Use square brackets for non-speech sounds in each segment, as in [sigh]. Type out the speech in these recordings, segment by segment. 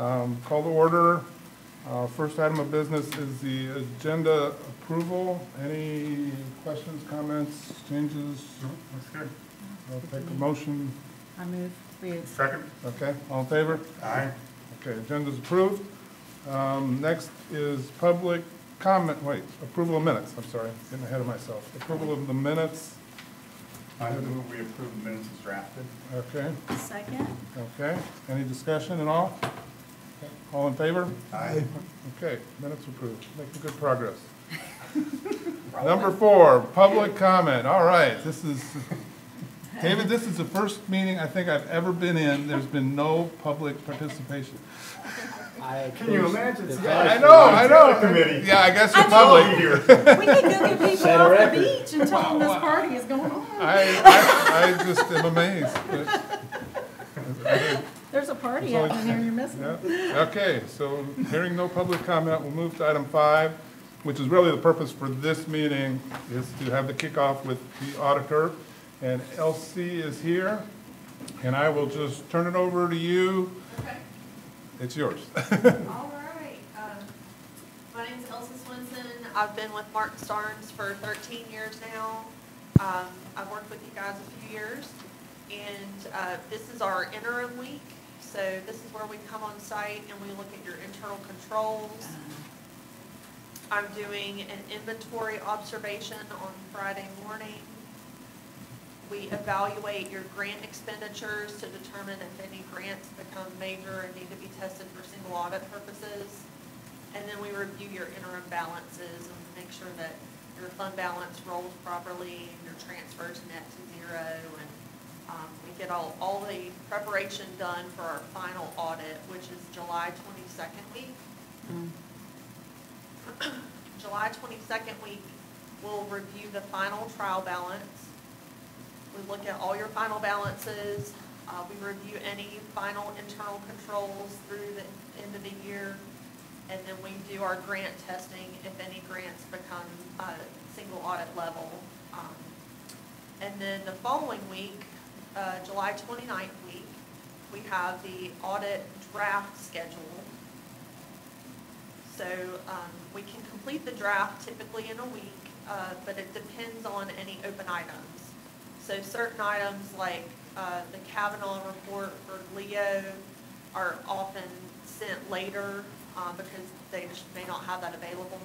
Um, Call to order. Uh, First item of business is the agenda approval. Any questions, comments, changes? Looks good. I'll take a motion. I move we Second? Okay, all in favor? Aye. Okay, agenda's approved. Um, Next is public comment, wait, approval of minutes, I'm sorry, getting ahead of myself. Approval of the minutes, I move we approve the minutes as drafted. okay, second. okay. Any discussion at all? Okay, All in favor? Aye. Okay, minutes approved, making good progress. [laughs] Number four, public comment, all right, this is, David, this is the first meeting I think I've ever been in, there's been no public participation. Can you imagine? I know, I know. Committee. Yeah, I guess I you're know. public. Here. [laughs] We could go get people Set a off the beach and tell them this Wow. party is going on. I, I, I just am amazed, but, [laughs] There's a party It's only- happening here, you're missing yeah. Okay, so hearing no public comment, we'll move to item five, which is really the purpose for this meeting, is to have the kickoff with the auditor. And Elsie is here, and I will just turn it over to you. Okay, It's yours. [laughs] all right. Um, My is Elsa Swinson. I've been with Martin Starnes for 13 years now. Um, I've worked with you guys a few years. And uh, this is our interim week. So this is where we come on site and we look at your internal controls. I'm doing an inventory observation on Friday morning. We evaluate your grant expenditures to determine if any grants become major and need to be tested for single audit purposes. And then we review your interim balances and make sure that your fund balance rolls properly and your transfers net to zero. And um, get all, all the preparation done for our final audit, which is July 22nd week. July 22nd week, we'll review the final trial balance. We look at all your final balances. Uh, We review any final internal controls through the end of the year. And then we do our grant testing if any grants become uh, single audit level. Um, And then the following week, uh, July 29th week, we have the audit draft schedule. So um, we can complete the draft typically in a week, uh, but it depends on any open items. So certain items like uh, the Cavanaugh report for Leo are often sent later uh, because they just may not have that available.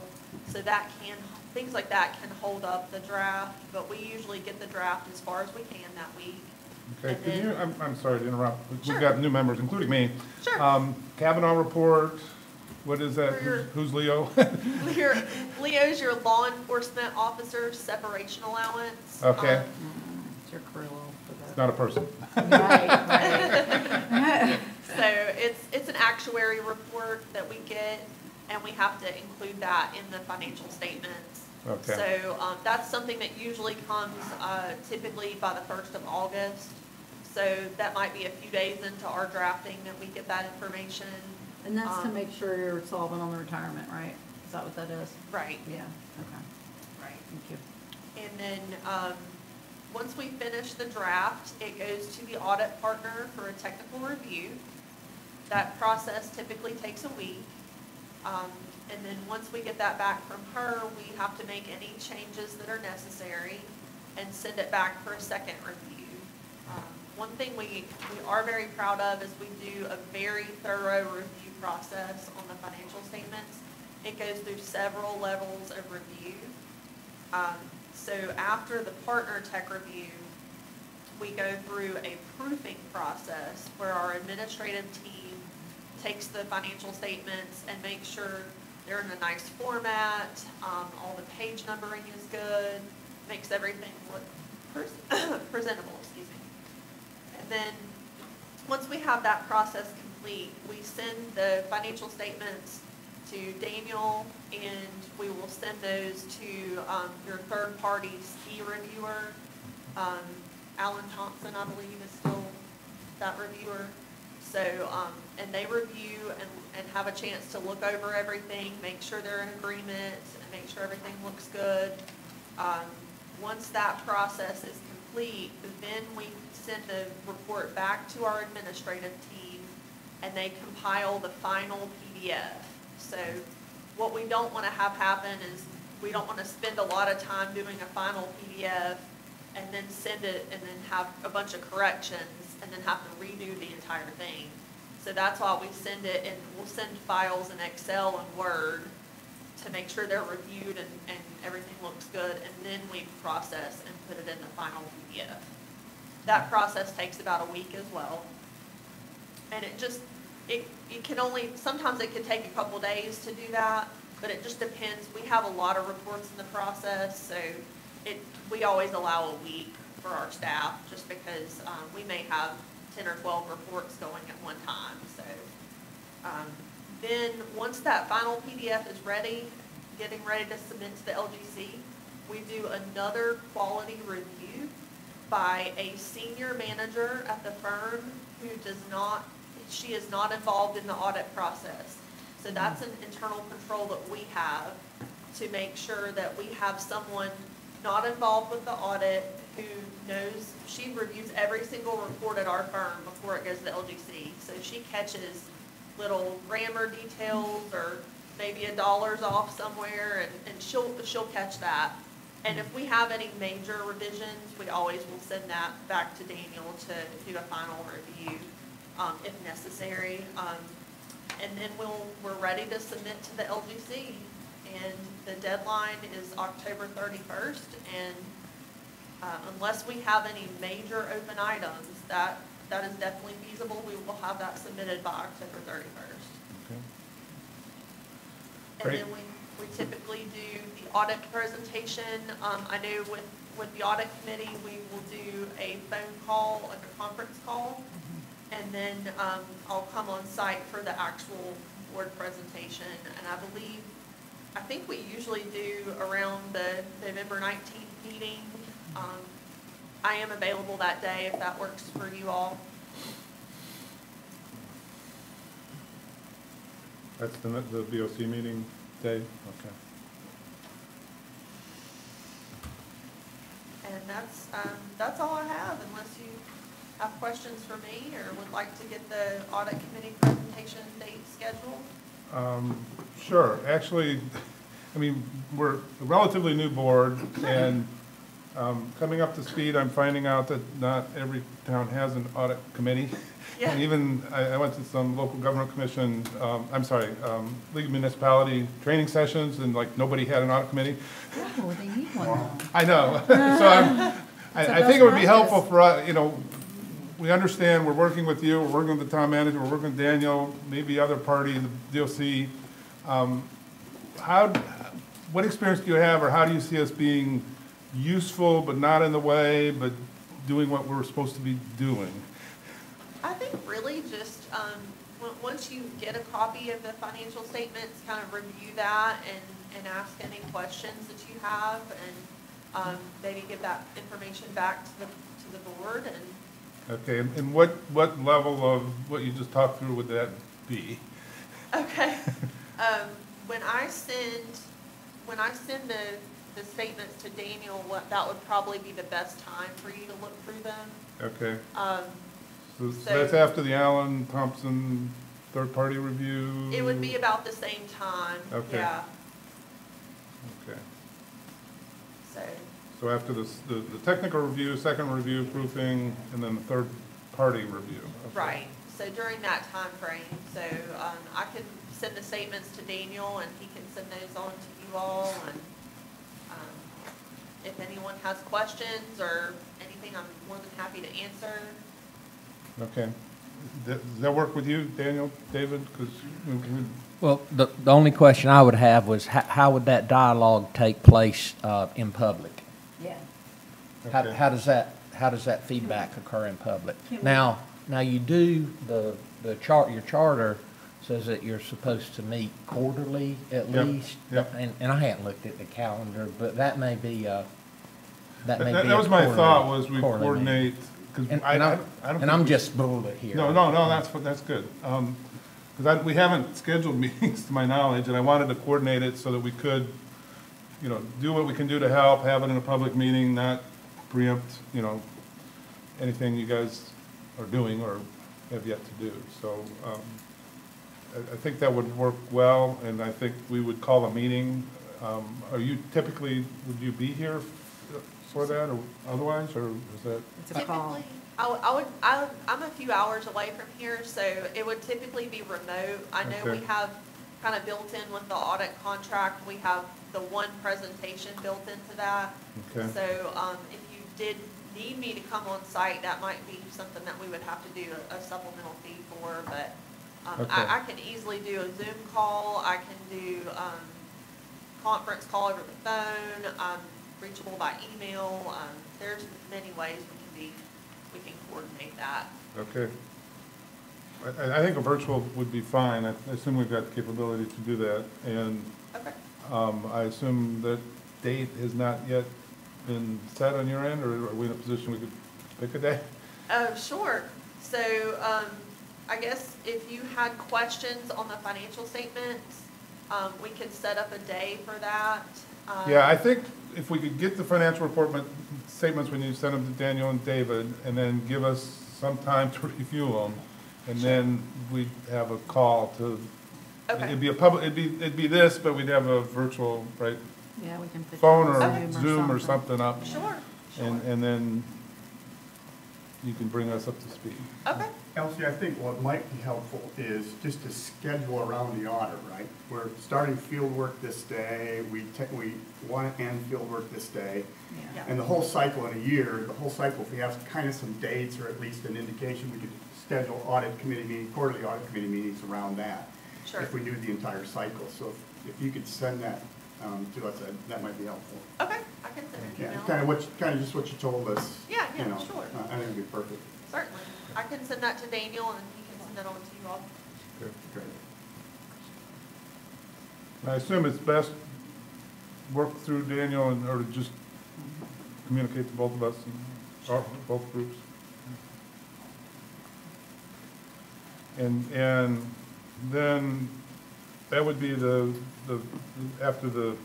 So that can, things like that can hold up the draft, but we usually get the draft as far as we can that week. Okay, And can you, I'm, I'm sorry to interrupt, but Sure. we've got new members, including me. Sure. Um, Cavanaugh report, what is that? For your- Who's Leo? [laughs] Your- Leo's your law enforcement officer separation allowance. Okay. Um, It's your Carrillo It's for not a person. Right, right. [laughs] So it's, it's an actuary report that we get, and we have to include that in the financial statements. Okay. So um, that's something that usually comes uh, typically by the first of August. So that might be a few days into our drafting that we get that information. And that's to Um, make sure you're solvent on the retirement, right? Is that what that is? Right, Yeah, okay, right. thank you. And then, um, once we finish the draft, it goes to the audit partner for a technical review. That process typically takes a week. Um, and then once we get that back from her, we have to make any changes that are necessary and send it back for a second review. Um, One thing we, we are very proud of is we do a very thorough review process on the financial statements. It goes through several levels of review. Um, So after the partner tech review, we go through a proofing process where our administrative team takes the financial statements and makes sure they're in a nice format, um, all the page numbering is good, makes everything look pres- [coughs] presentable, excuse me. And then, once we have that process complete, we send the financial statements to Daniel, and we will send those to um, your third-party ski reviewer. Um, Alan Thompson, I believe, is still that reviewer. So, um, and they review and, and have a chance to look over everything, make sure they're in agreement, and make sure everything looks good. Um, Once that process is complete, then we send the report back to our administrative team, and they compile the final PDF. So what we don't want to have happen is, we don't want to spend a lot of time doing a final PDF and then send it and then have a bunch of corrections and then have to redo the entire thing. So that's why we send it, and we'll send files in Excel and Word to make sure they're reviewed and, and everything looks good, and then we process and put it in the final PDF. That process takes about a week as well. And it just, it, it can only, sometimes it can take a couple days to do that, but it just depends. We have a lot of reports in the process, so it, we always allow a week for our staff, just because, um, we may have ten or twelve reports going at one time, so. Um, Then, once that final PDF is ready, getting ready to submit to the LGC, we do another quality review by a senior manager at the firm who does not, she is not involved in the audit process. So that's an internal control that we have to make sure that we have someone not involved with the audit who knows, she reviews every single report at our firm before it goes to the LGC. So she catches little grammar details or maybe a dollar's off somewhere and, and she'll, she'll catch that. And if we have any major revisions, we always will send that back to Daniel to do a final review, um, if necessary. Um, and then we'll, we're ready to submit to the LGC. And the deadline is October thirty-first, and, uh, unless we have any major open items, that, that is definitely feasible. We will have that submitted by October thirty-first. Okay. And Great. then we, we typically do the audit presentation. Um, I know with, with the audit committee, we will do a phone call, like a conference call. And then, um, I'll come on site for the actual board presentation. And I believe, I think we usually do around the November nineteenth meeting. Um, I am available that day if that works for you all. That's the, the BOC meeting day? Okay. And that's, um, that's all I have, unless you have questions for me or would like to get the audit committee presentation date scheduled. Um, Sure, actually, I mean, we're a relatively new board, and um, coming up to speed, I'm finding out that not every town has an audit committee. [laughs] Yeah. And even, I, I went to some local government commission, um, I'm sorry, um, League of Municipality training sessions, and like, nobody had an audit committee. Oh, they need one now. I know, [laughs] [laughs] so I'm, It's a I, I think it would be helpful for, us. you know, we understand, we're working with you, we're working with the town manager, we're working with Daniel, maybe other party, the DOC. Um, How, what experience do you have, or how do you see us being useful, but not in the way, but doing what we're supposed to be doing? I think really just, um, once you get a copy of the financial statements, kind of review that and, and ask any questions that you have and, um, maybe give that information back to the, to the board and Okay, and and what, what level of what you just talked through would that be? Okay. [laughs] Um, when I send, when I send the, the statements to Daniel, what, that would probably be the best time for you to look through them. Okay, Um, so that's after the Allen Thompson third-party review? it would be about the same time, Okay. yeah, Okay. so, So after this, the, the technical review, second review, proofing, and then the third party review. Okay. right. So during that time frame, so, um, I can send the statements to Daniel and he can send those on to you all and, if anyone has questions or anything, I'm more than happy to answer. Okay. Does that work with you, Daniel, David? Because Well, the, the only question I would have was how, how would that dialogue take place, uh, in public? Yeah. How, Okay. how does that, how does that feedback occur in public? Can we- Now, now you do, the, the chart, your charter says that you're supposed to meet quarterly at Yep, least. yep. And, and I hadn't looked at the calendar, but that may be, uh, that may be. that was my thought, was we quarterly meeting. coordinate, because And, I, and I I'm, I don't. and I'm we- just bullet here. No, no, no, that's, that's good. Because I, we haven't scheduled [laughs] meetings, to my knowledge, and I wanted to coordinate it so that we could, you know, do what we can do to help, have it in a public meeting, not preempt, you know, anything you guys are doing or have yet to do. So um, I I think that would work well, and I think we would call a meeting. Um, Are you typically, would you be here for that or otherwise, or is that? It's a call. Typically, I would, I would, I- I'm a few hours away from here, so it would typically be remote. I know we have kind of built in with the audit contract, we have the one presentation built into that. Okay. So, um, if you did need me to come on site, that might be something that we would have to do a supplemental fee for, but, um, Okay. I, I can easily do a Zoom call, I can do, um, conference call over the phone, um, reachable by email, um, there's many ways we can be, we can coordinate that. Okay. I, I think a virtual would be fine. I assume we've got the capability to do that. And Okay. um, I assume that date has not yet been set on your end, or are we in a position we could pick a day? Oh, sure. So, um, I guess if you had questions on the financial statements, um, we could set up a day for that. Um, Yeah, I think if we could get the financial report ma- statements when you send them to Daniel and David, and then give us some time to [laughs] review them, and then we'd have a call to, Okay. it'd be a public, it'd be, it'd be this, but we'd have a virtual, right, Yeah, we can put. phone or Zoom or something up. Sure, And, sure. and then you can bring us up to speed. Okay, Elsie, I think what might be helpful is just to schedule around the audit, right? We're starting field work this day, we, we want to end field work this day. Yeah. And the whole cycle in a year, the whole cycle, if we have kind of some dates or at least an indication, we could schedule audit committee meeting, quarterly audit committee meetings around that. Sure. If we do the entire cycle. So if- if you could send that um, to us, that- that might be helpful. okay, I can send an Yeah, kind of what, kind of just what you told us. Yeah, yeah, you know, sure. uh, I think it'd be perfect. Certainly. I can send that to Daniel and he can send that on to you all. Okay. Great. I assume it's best work through Daniel and, or to just communicate to both of us, and- or both groups. And, and then that would be the, the, after the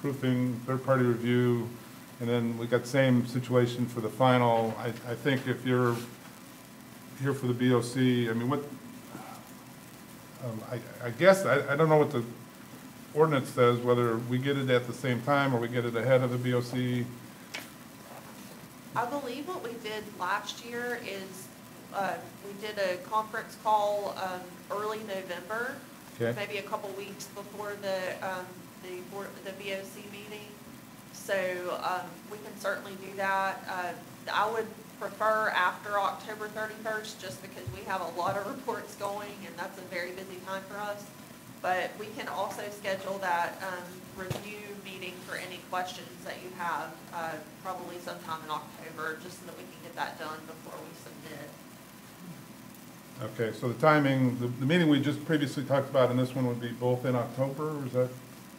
proofing, third-party review, and then we got same situation for the final. I, I think if you're here for the BOC, I mean, what, um, I, I guess, I, I don't know what the ordinance says, whether we get it at the same time or we get it ahead of the BOC. I believe what we did last year is, uh, we did a conference call, um, early November. Okay. Maybe a couple weeks before the, um, the board, the BOC meeting. So, um, we can certainly do that. Uh, I would prefer after October thirty-first, just because we have a lot of [laughs] reports going and that's a very busy time for us. But we can also schedule that, um, review meeting for any questions that you have, uh, probably sometime in October, just so that we can get that done before we submit. Okay, so the timing, the, the meeting we just previously talked about and this one would be both in October, is that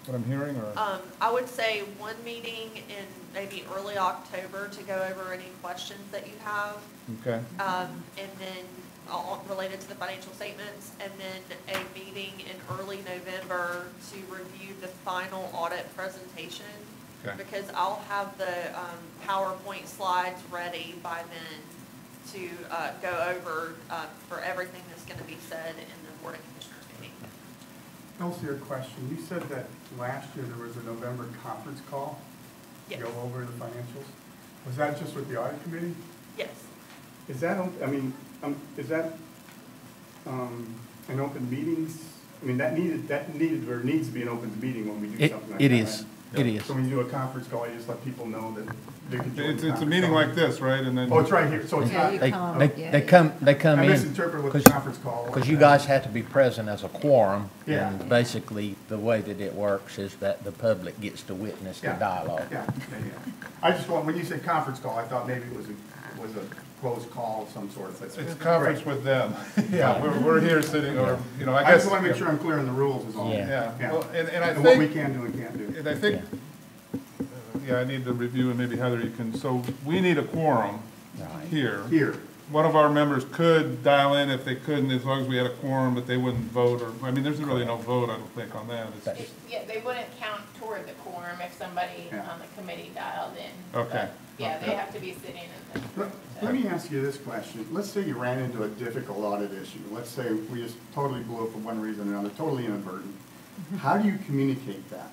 what I'm hearing, or? Um, I would say one meeting in maybe early October to go over any questions that you have. Okay, Um, and then, uh, related to the financial statements, and then a meeting in early November to review the final audit presentation. Okay. Because I'll have the, um, PowerPoint slides ready by then to, uh, go over, uh, for everything that's gonna be said in the Board of Commissioners. Elsie, a question. You said that last year there was a November conference call to go over the financials. Was that just with the audit committee? Yes. Is that, op- I mean, um, is that, um, an open meetings? I mean, that needed, that needed, or needs to be an open meeting when we do It, something like that, it right? is, it is. So when you do a conference call, you just let people know that they can join it's, it's a meeting like this, right, and then? Oh, it's right here, so it's not, They, come, they, yeah, they yeah. come, they come I in. misinterpreted what the 'cause- conference call was. Because you guys have to be present as a quorum. Yeah. And basically, the way that it works is that the public gets to witness the Yeah. dialogue. Yeah, yeah, yeah. I just want, when you said conference call, I thought maybe it was a, was a closed call of some sort. That's It's conference with them. [laughs] Yeah, we're, we're here sitting, or, you know, I I guess. just want to make sure I'm clear on the rules is all. Yeah. Yeah, well, and, and I And what we think, can do and can't do. and I think, yeah, I need to review, and maybe Heather, you can, so we need a quorum here. Here, one of our members could dial in if they couldn't, as long as we had a quorum, but they wouldn't vote, or, I mean, there's really no vote, I don't think, on that. It's That's- just- Yeah, they wouldn't count toward the quorum if somebody Yeah. on the committee dialed in. Okay. But, Yeah, they have to be sitting in the. Let let me ask you this question. Let's say you ran into a difficult audit issue. Let's say we just totally blew it for one reason or another, totally inadvertent. Mm-hmm. How do you communicate that?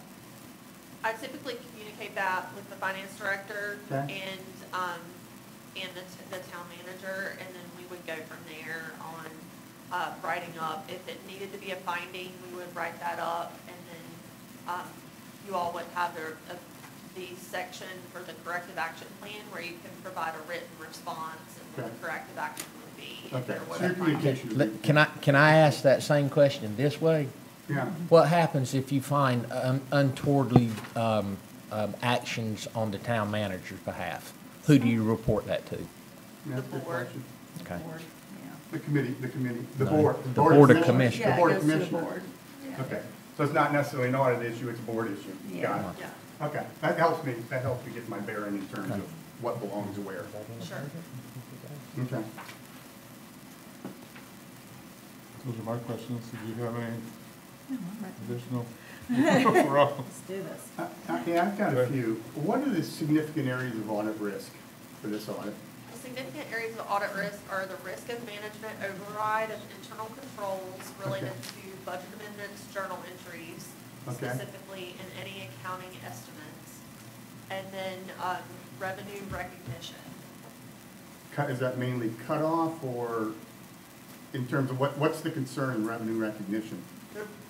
I typically communicate that with the finance director Okay. and, um, and the, t- the town manager, and then we would go from there on, uh, writing up. If it needed to be a finding, we would write that up, and then, um, you all would have the, uh, the section for the corrective action plan where you can provide a written response and what Okay. the corrective action would be. if Okay, was so a your finding. communication. would Let- Can I, can I ask that same question this way? Yeah, What happens if you find un- untowardly um, um, actions on the town manager's behalf? Who do you report that to? that's a good board. question. Okay. Board, yeah. The committee, the committee, the No, board. the Board of The Commissioners. Yeah, Board it of goes to the Commissioners. board. Yeah. Okay, so it's not necessarily an audit issue, it's a board issue. Yeah. Got it. Yeah, Okay, that helps me, that helps me get my bearing in terms Okay. of what belongs where. sure. Okay. Those are my questions. Do you have any No, additional? [laughs] for us? Let's do this. Uh, uh, Yeah, I've got a few. What are the significant areas of audit risk for this audit? The Significant areas of audit risk are the risk of management override of internal controls related to budget amendments, journal entries, Okay. specifically in any accounting estimates, and then um, revenue recognition. Cut, is that mainly cutoff or in terms of what, what's the concern in revenue recognition?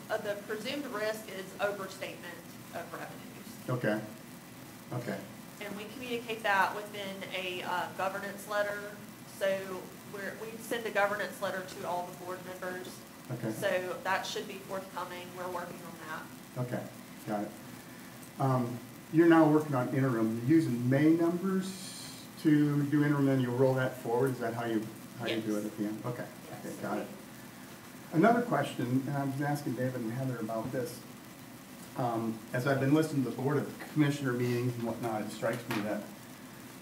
The uh, the presumed risk is overstatement of revenues. Okay, okay, And we communicate that within a uh, governance letter. So we're, we send a governance letter to all the board members. Okay. So that should be forthcoming. We're working on that. okay, got it. Um, You're now working on interim, You're using May numbers to do interim, then you'll roll that forward? Is that how you, how you do it at the end? Okay, okay, got it. Another question, and I was asking David and Heather about this. Um, As I've been listening to the Board of Commissioner meetings and whatnot, it strikes me that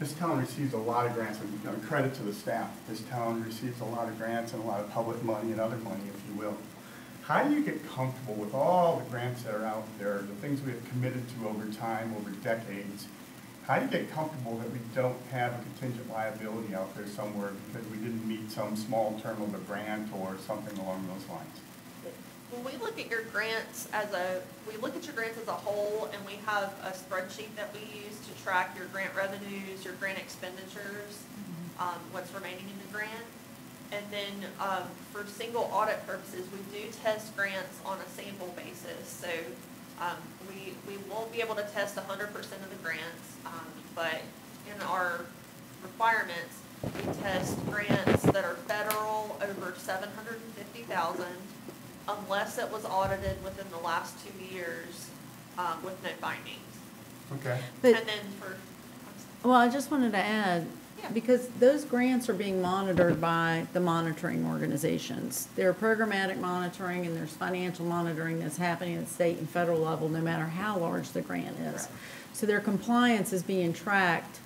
this town receives a lot of grants, and you know, credit to the staff. This town receives a lot of grants and a lot of public money and other money, if you will. How do you get comfortable with all the grants that are out there, the things we have committed to over time, over decades? How do you get comfortable that we don't have a contingent liability out there somewhere because we didn't meet some small term of a grant or something along those lines? When we look at your grants as a, we look at your grants as a whole, and we have a spreadsheet that we use to track your grant revenues, your grant expenditures, um, what's remaining in the grant. And then, um, for single audit purposes, we do test grants on a sample basis. So, um, we, we won't be able to test hundred percent of the grants, um, but in our requirements, we test grants that are federal over seven hundred and fifty thousand, unless it was audited within the last two years, um, with no findings. Okay. But, And then for, well, I just wanted to add, Yeah. because those grants are being monitored by the monitoring organizations. There are programmatic monitoring and there's financial monitoring that's happening at state and federal level, no matter how large the grant is. Correct. So their compliance is being tracked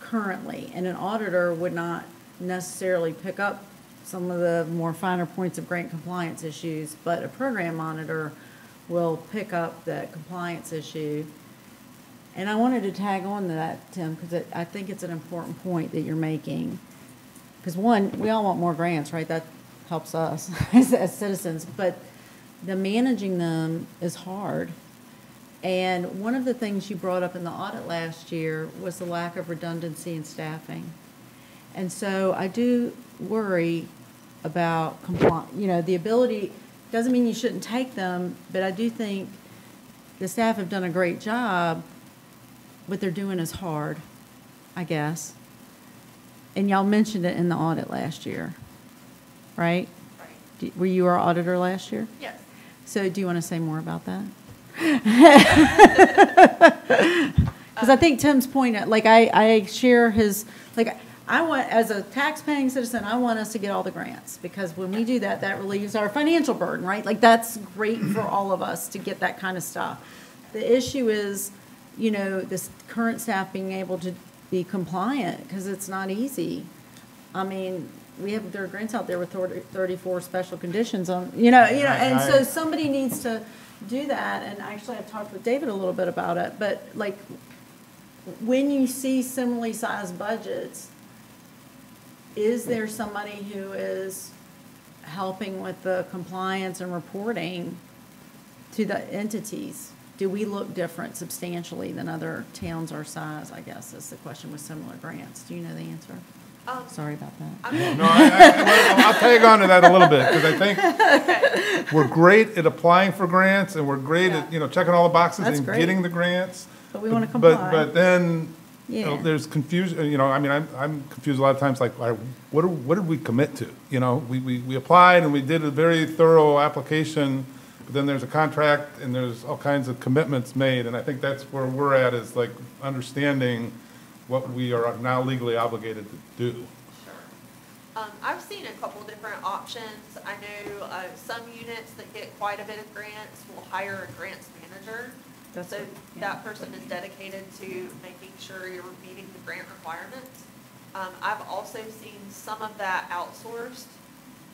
currently, and an auditor would not necessarily pick up some of the more finer points of grant compliance issues, but a program monitor will pick up that compliance issue. And I wanted to tag on to that, Tim, because I think it's an important point that you're making. Because one, we all want more grants, right? That helps us [laughs] as, as citizens, but the managing them is hard. And one of the things you brought up in the audit last year was the lack of redundancy in staffing. And so I do worry about compliance. you know, the ability, doesn't mean you shouldn't take them, but I do think the staff have done a great job. What they're doing is hard, I guess. And y'all mentioned it in the audit last year, right? right, Were you our auditor last year? yes. So do you want to say more about that? [laughs] Because I think Tim's point, uh, like, I, I share his, like, I want, as a tax-paying citizen, I want us to get all the grants. Because when we do that, that relieves our financial burden, right? Like, that's great for all of us to get that kind of stuff. The issue is, you know, this current staff being able to be compliant, because it's not easy. I mean, we have, there are grants out there with 34 special conditions on, you know, you know, and I- so somebody needs to do that, and actually I've talked with David a little bit about it, but like, when you see similarly sized budgets, is there somebody who is helping with the compliance and reporting to the entities? Do we look different substantially than other towns our size, I guess, is the question with similar grants. Do you know the answer? Um, Sorry about that. I'm No, I, I, I'll tag on to that a little bit, because I think we're great at applying for grants, and we're great at, you know, checking all the boxes That's and great. getting the grants. But we wanna comply. But then, you know, there's confusion, you know, I mean, I'm, I'm confused a lot of times, like, all right, what, do- what did we commit to? You know, we, we, we applied and we did a very thorough application, but then there's a contract and there's all kinds of commitments made, and I think that's where we're at, is like understanding what we are now legally obligated to do. Sure. Um, I've seen a couple different options. I know, uh, some units that get quite a bit of grants will hire a grants manager. That's So what- yeah. that person is dedicated to making sure you're meeting the grant requirements. Um, I've also seen some of that outsourced,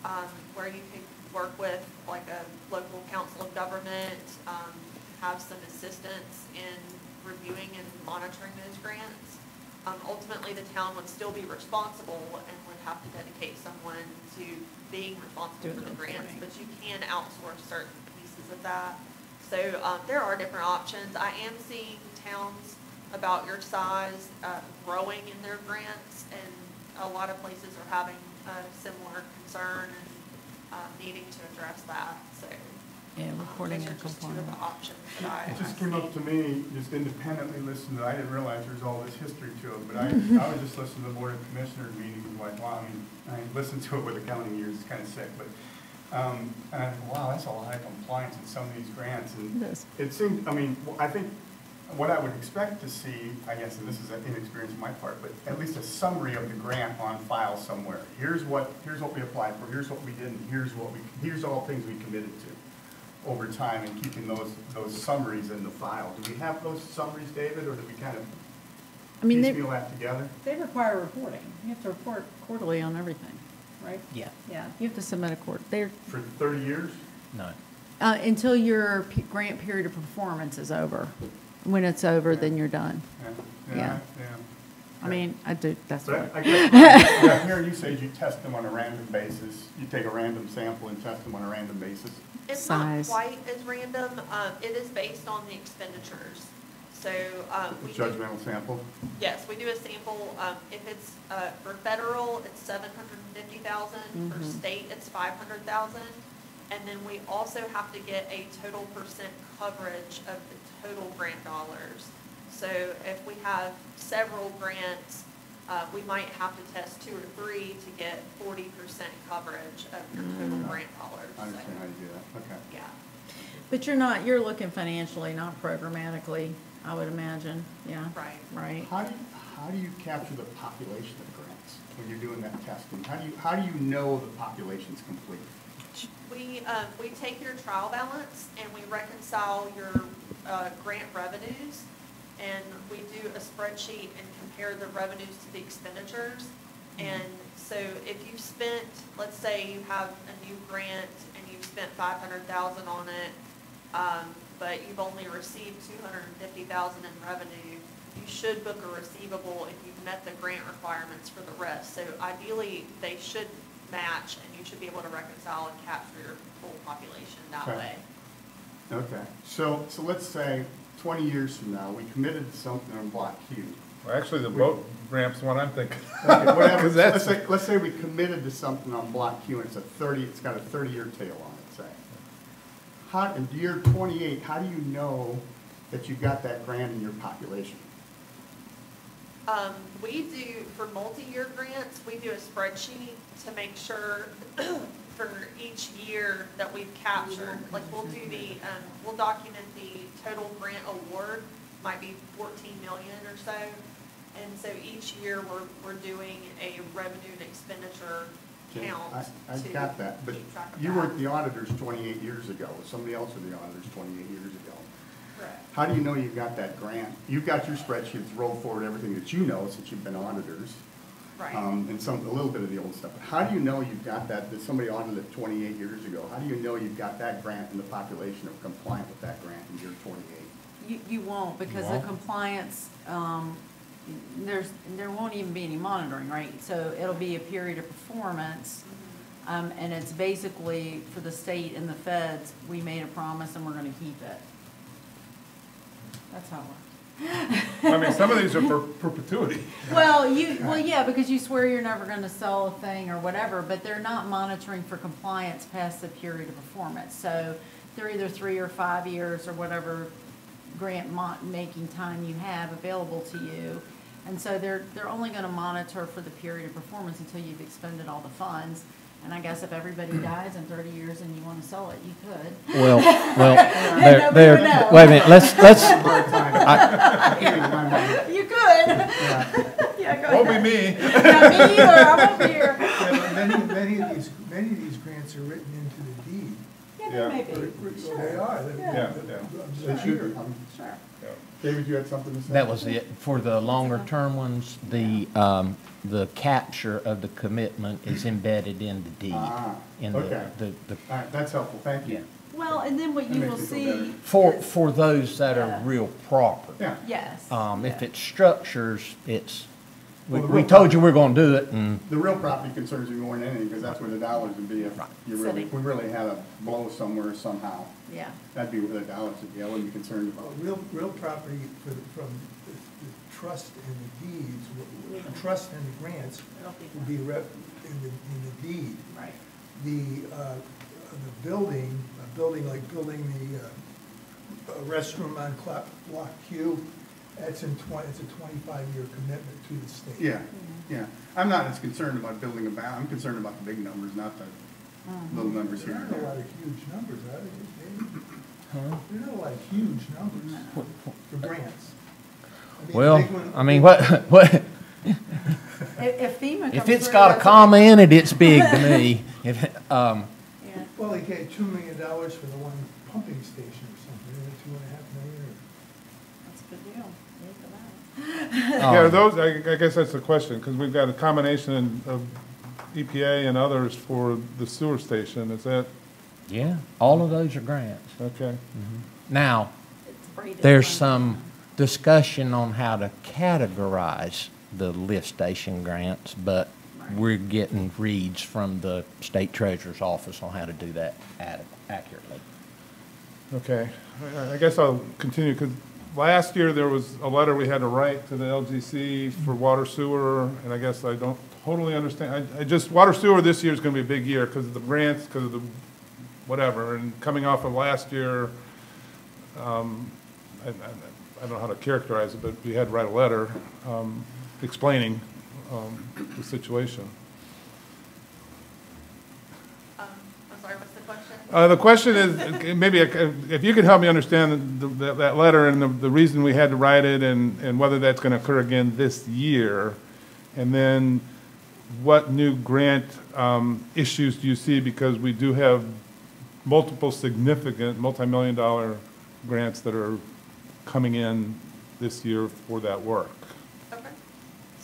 um, where you could work with like a local council of government, um, have some assistance in reviewing and monitoring those grants. Um, ultimately, the town would still be responsible and would have to dedicate someone to being responsible Doing for the grants, but you can outsource certain pieces of that. So, um, there are different options. I am seeing towns about your size, uh, growing in their grants, and a lot of places are having a similar concern and, uh, needing to address that, so. Yeah, um, reporting Those and are just two of the compliance. options that I. It just I came see. up to me, just independently listening to I didn't realize there's all this history to it, but I, I was just listening to the Board of Commissioners meeting, and like, wow, I mean, I listened to it with accounting years, it's kind of sick, but, um, and I thought, wow, that's a lot of compliance in some of these grants, and It is. it seemed, I mean, I think what I would expect to see, I guess, and this is an inexperience on my part, but at least a summary of the grant on file somewhere. Here's what, here's what we applied for, here's what we did, and here's what we, here's all things we committed to over time and keeping those, those summaries in the file. Do we have those summaries, David, or do we kind of I mean, they, piecemeal that together? they require reporting. You have to report quarterly on everything, right? Yeah, Yeah, you have to submit a court, they're, For thirty years? no. uh, until your p- grant period of performance is over. When it's over, then you're done. Yeah. Yeah. Yeah. I mean, I do, that's But what, I I guess, what I'm you say is you test them on a random basis. You take a random sample and test them on a random basis. It's not size. quite as random. Um, it is based on the expenditures. So, um, A we do, judgmental sample. yes, we do a sample. Um, if it's, uh, for federal, it's seven hundred and fifty thousand. For Mhm. state, it's five hundred thousand. And then we also have to get a total percent coverage of the total grant dollars. So if we have several grants, uh, we might have to test two or three to get forty percent coverage of your total Mm. grant dollars. I understand how you do that. Okay. Yeah. but you're not, you're looking financially, not programmatically, I would imagine, yeah. Right. Right. How do you, how do you capture the population of grants when you're doing that testing? How do you, how do you know the population's complete? We, um, we take your trial balance and we reconcile your, uh, grant revenues. And we do a spreadsheet and compare the revenues to the expenditures. And so if you've spent, let's say you have a new grant and you've spent five hundred thousand on it, um, but you've only received two hundred and fifty thousand in revenue, you should book a receivable if you've met the grant requirements for the rest. So ideally, they should match and you should be able to reconcile and capture your full population that Okay. way. Okay, so, so let's say twenty years from now, we committed to something on block Q. Well, actually, the boat ramp's the one I'm thinking. Okay, whatever. [laughs] 'Cause So Let's that's- say, let's say we committed to something on block Q and it's a thirty, it's got a thirty-year tail on it, say. How, in year twenty-eight, how do you know that you've got that grant in your population? Um, we do, for multi-year grants, we do a spreadsheet to make sure [clears throat] for each year that we've captured, like we'll do the, um, we'll document the total grant award, might be fourteen million or so. And so each year, we're, we're doing a revenue and expenditure Okay, count I, I to got that, but keep track of you that. weren't the auditors twenty-eight years ago, somebody else was the auditors twenty-eight years ago. Correct. How do you know you got that grant? You've got your spreadsheets, roll forward everything that you know since you've been auditors. Right. Um, and some, a little bit of the old stuff. But how do you know you've got that, that somebody audited it twenty-eight years ago? How do you know you've got that grant and the population of compliant with that grant in year twenty-eight? You, you won't, because the won't? compliance, um, there's, there won't even be any monitoring, right? So it'll be a period of performance, um, and it's basically for the state and the feds, we made a promise and we're gonna keep it. That's how it works. I mean, some of these are for perpetuity. Well, you, well, yeah, because you swear you're never gonna sell a thing or whatever, but they're not monitoring for compliance past the period of performance. So they're either three or five years or whatever grant mo- making time you have available to you. And so they're, they're only gonna monitor for the period of performance until you've expended all the funds. And I guess if everybody dies in thirty years and you wanna sell it, you could. Well, [laughs] well, Nobody there, would there, know. wait a minute, let's, let's, [laughs] I can't even remember. You could. Yeah. [laughs] Yeah, go Won't be me. Not me either, I won't be here. Yeah, Many, many of these, many of these grants are written into the deed. Yeah, Yeah. they may be, They sure. are. They're- Yeah. Yeah, they're- yeah. I'm They should sure. be. Sure. David, you had something to say? that was it. For the longer term ones, the, um, the capture of the commitment is embedded in the deed. Ah, In the, okay. the, the, All right, that's helpful, thank yeah. you. Well, and then what That you makes will me feel better. see. For, is- for those that are Yeah. real proper. Yeah. Yes. Um, if yeah. it's structures, it's, we, Well, the we real told you we're gonna do it and, The real property concerns me more than anything, because that's where the dollars would be if you really, if we really had a blow somewhere somehow. Yeah, That'd be where the dollars would be, I wouldn't be concerned Well, about. Real, real property for, from the the trust and the deeds, w- w- the trust and the grants it'll be will rep, in the, in the deed. right. The, uh, the building, a building like building the uh, a restroom on Cla- Block Q, that's in twenty, it's a twenty-five year commitment to the state. Yeah, yeah. I'm not as concerned about building a ba, I'm concerned about the big numbers, not the little numbers There here aren't a lot of huge numbers, are there? Dave? There are not a lot of huge numbers for grants. I mean, well, one- I mean, what, [laughs] what, If if FEMA comes if it's through, got a comma in it, it's big to [laughs] me. If, um, Yeah, Well, they get two million dollars for the one pumping station or something, or two and a half million, that's a good deal. Yay for that. [laughs] Yeah, um, those, I, I guess that's the question, because we've got a combination of EPA and others for the sewer station, is that, Yeah, all of those are grants. okay? It's Now, there's some discussion on how to categorize the lift station grants, but we're getting reads from the state treasurer's office on how to do that ad- accurately. Okay, I- guess I'll continue, because last year there was a letter we had to write to the LGC for water sewer, and I guess I don't totally understand. I, I just, water sewer this year is gonna be a big year because of the grants, because of the whatever, and coming off of last year, um, I, I, I don't know how to characterize it, but we had to write a letter, um, explaining, um, the situation. Um, I'm sorry, what's the question? Uh, the question is, [laughs] maybe if you could help me understand the- that, that letter and the, the reason we had to write it and, and whether that's gonna occur again this year. And then what new grant, um, issues do you see? Because we do have multiple significant, multi-million dollar grants that are coming in this year for that work.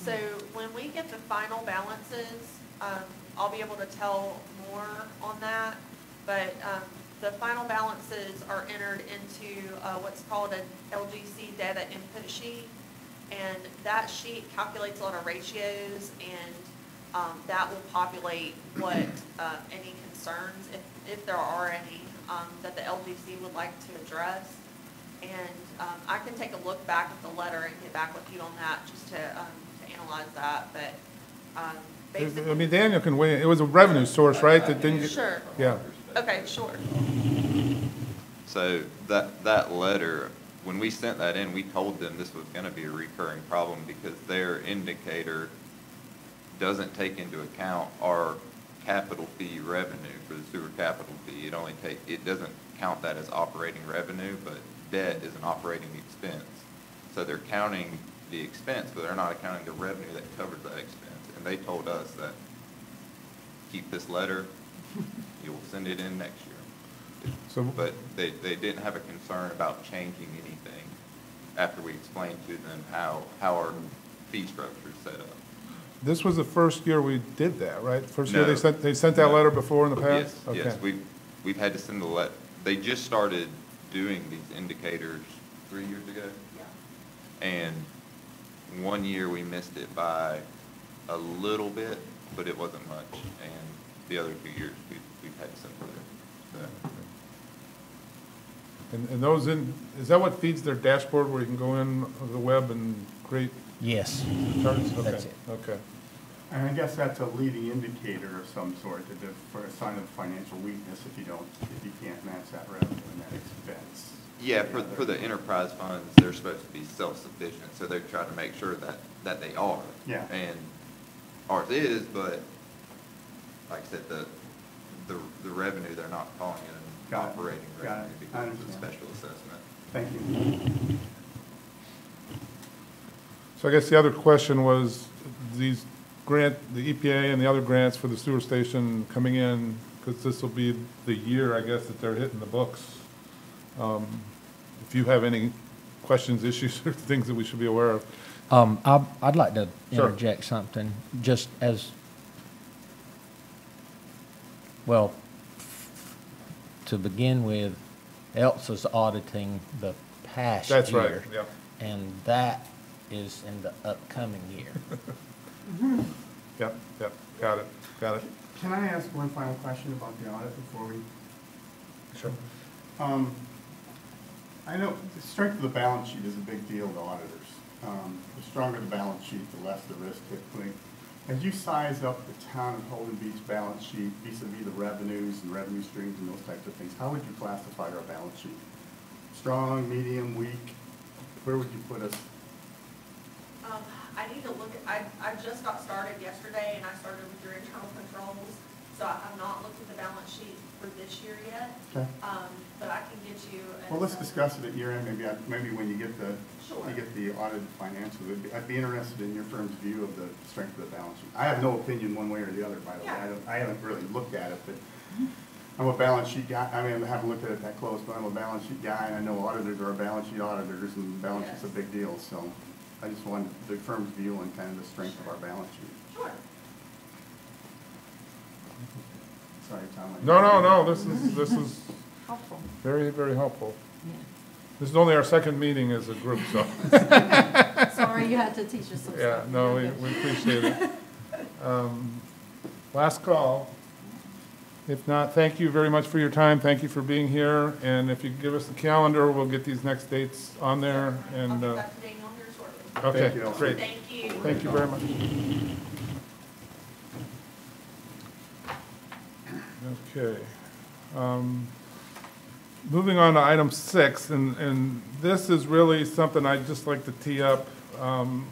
So when we get the final balances, um, I'll be able to tell more on that. But, um, the final balances are entered into, uh, what's called an LGC data input sheet. And that sheet calculates a lot of ratios and, um, that will populate what, uh, any concerns, if, if there are any, um, that the LGC would like to address. And um, I can take a look back at the letter and get back with you on that, just to, um, to analyze that, but um, I mean, Daniel can weigh, it was a revenue source, right, that didn't get? Sure, Yeah. okay, sure. So that, that letter, when we sent that in, we told them this was gonna be a recurring problem because their indicator doesn't take into account our capital fee revenue for the sewer capital fee. It only take, it doesn't count that as operating revenue, but debt is an operating expense. So they're counting the expense, but they're not accounting the revenue that covers that expense. And they told us that, keep this letter, you'll send it in next year. So- But they, they didn't have a concern about changing anything after we explained to them how, how our fee structure is set up. this was the first year we did that, right? First year they sent, they sent that No. letter before in the past? Yes, yes, we've, we've had to send the let, they just started doing these indicators three years ago. And one year we missed it by a little bit, but it wasn't much. And the other two years, we've, we've had to send the. And, and those in, is that what feeds their dashboard where you can go in on the web and create Yes, charts? Okay, That's it. Okay. And I guess that's a leading indicator of some sort, that if- for a sign of financial weakness if you don't, if you can't match that revenue and that expense. Yeah, for, for the enterprise funds, they're supposed to be self-sufficient, so they're trying to make sure that, that they are. Yeah. And ours is, but like I said, the, the, the revenue, they're not calling it an Got it. operating Got revenue it. I because it's a understand. special assessment. Thank you. So I guess the other question was, these grant, the EPA and the other grants for the sewer station coming in, because this will be the year, I guess, that they're hitting the books. Um, If you have any questions, issues, [laughs] or things that we should be aware of. um, I, I'd like to Sure. interject something, just as, well, to begin with, Elsie's auditing the past year. That's right, yeah. And that is in the upcoming year. [laughs] Yep, yep, got it, got it. Can I ask one final question about the audit before we? Sure. Um, I know the strength of the balance sheet is a big deal to auditors. Um, The stronger the balance sheet, the less the risk typically. As you size up the town of Holden Beach balance sheet vis-à-vis the revenues and revenue streams and those types of things, how would you classify our balance sheet? Strong, medium, weak? Where would you put us? Um, I need to look, at- I, I just got started yesterday and I started with your internal controls, so I have not looked at the balance sheet for this year yet. Okay. Um, but I can get you. an- Well, let's discuss it at year end, maybe, I- maybe when you get the, Sure. you get the audited financials. I'd be- I'd be interested in your firm's view of the strength of the balance sheet. I have no opinion one way or the other, by the way. I don't, I haven't really looked at it, but I'm a balance sheet guy. I mean, I haven't looked at it that close, but I'm a balance sheet guy, and I know auditors are balance sheet auditors, and balance sheet's a big deal, so I just wanted the firm's view on kind of the strength of our balance sheet. Sure. Sorry, Tom. I- No, no, no, this is, this is Helpful. very, very helpful. Yeah. This is only our second meeting as a group, so, [laughs] Sorry, you had to teach us some stuff. yeah, no, we, we appreciate it. Um, Last call. If not, thank you very much for your time, thank you for being here, and if you give us the calendar, we'll get these next dates on there, and, uh, that to Daniel here shortly. okay, Thank you, great. Thank you. Thank you very much. Okay. Um, Moving on to item six, and, and this is really something I'd just like to tee up um,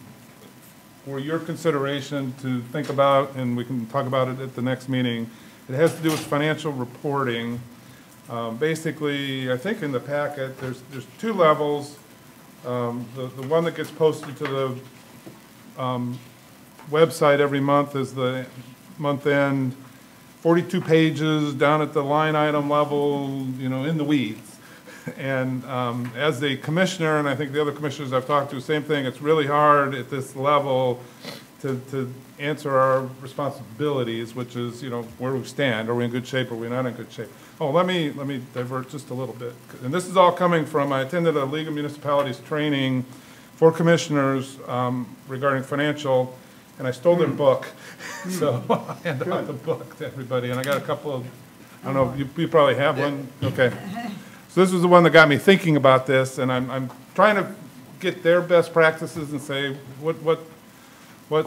for your consideration to think about, and we can talk about it at the next meeting. It has to do with financial reporting. Um, Basically, I think in the packet, there's, there's two levels. Um, The, the one that gets posted to the um, website every month is the month end, 42 pages down at the line item level, you know, in the weeds. And um, as the commissioner, and I think the other commissioners I've talked to, same thing, it's really hard at this level to, to answer our responsibilities, which is, you know, where we stand, are we in good shape, are we not in good shape? Oh, let me, let me divert just a little bit. And this is all coming from, I attended a League of Municipalities training for commissioners um, regarding financial, and I stole their book. [laughs] So [laughs] I handed out the book to everybody, and I got a couple of, I don't know, you, you probably have one? Okay. So this was the one that got me thinking about this, and I'm, I'm trying to get their best practices and say, what, what, what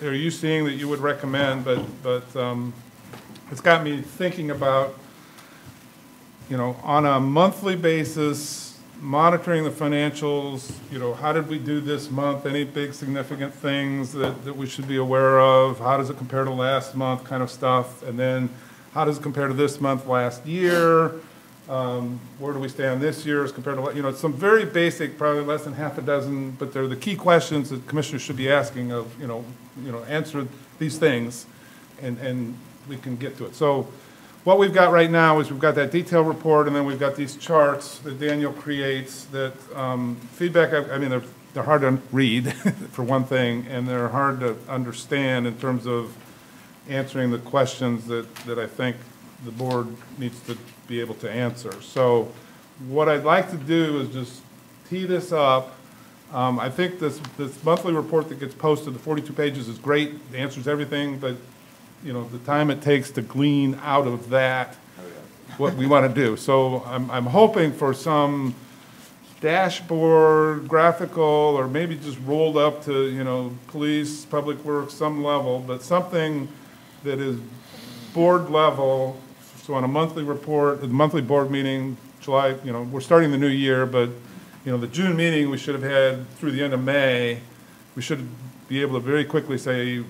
are you seeing that you would recommend? But, but, um, it's got me thinking about, you know, on a monthly basis, monitoring the financials, you know, how did we do this month? Any big significant things that, that we should be aware of? How does it compare to last month kind of stuff? And then how does it compare to this month last year? Um, where do we stand this year as compared to, you know, some very basic, probably less than half a dozen, but they're the key questions that commissioners should be asking of, you know, you know, answer these things and, and we can get to it. So what we've got right now is we've got that detailed report, and then we've got these charts that Daniel creates that, um, feedback, I I mean, they're they're hard to read, [laughs] for one thing, and they're hard to understand in terms of answering the questions that, that I think the board needs to be able to answer. So what I'd like to do is just tee this up. Um, I think this, this monthly report that gets posted, the 42 pages is great, it answers everything, but, you know, the time it takes to glean out of that what we want to do. So I'm, I'm hoping for some dashboard, graphical, or maybe just rolled up to, you know, police, public works, some level, but something that is board level, so on a monthly report, the monthly board meeting, July, you know, we're starting the new year, but, you know, the June meeting, we should have had through the end of May, we should be able to very quickly say,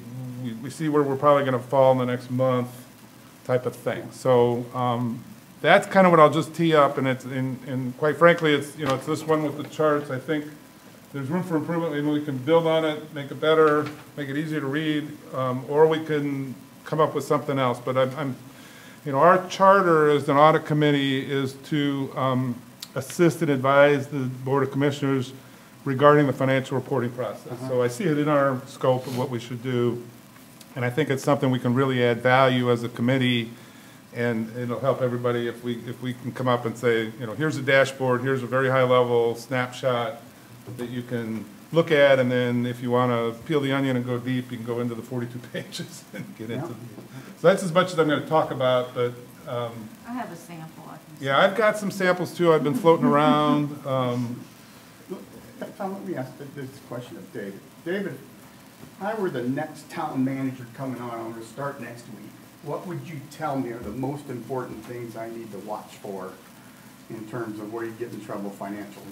we, we see where we're probably gonna fall in the next month, type of thing. So, um, that's kind of what I'll just tee up, and it's, and, and quite frankly, it's, you know, it's this one with the charts, I think there's room for improvement, maybe we can build on it, make it better, make it easier to read, um, or we can come up with something else, but I'm, I'm, you know, our charter as an audit committee is to, um, assist and advise the Board of Commissioners regarding the financial reporting process. So I see it in our scope of what we should do, and I think it's something we can really add value as a committee, and it'll help everybody if we, if we can come up and say, you know, here's a dashboard, here's a very high-level snapshot that you can look at, and then if you want to peel the onion and go deep, you can go into the 42 [laughs] pages and get into. Yeah. So that's as much as I'm going to talk about, but, um, I have a sample I can. yeah, I've got some samples too, I've been floating around. Um, Tom, let me ask this question of David. David, if I were the next town manager coming on, I'm gonna start next week, what would you tell me are the most important things I need to watch for in terms of where you get in trouble financially?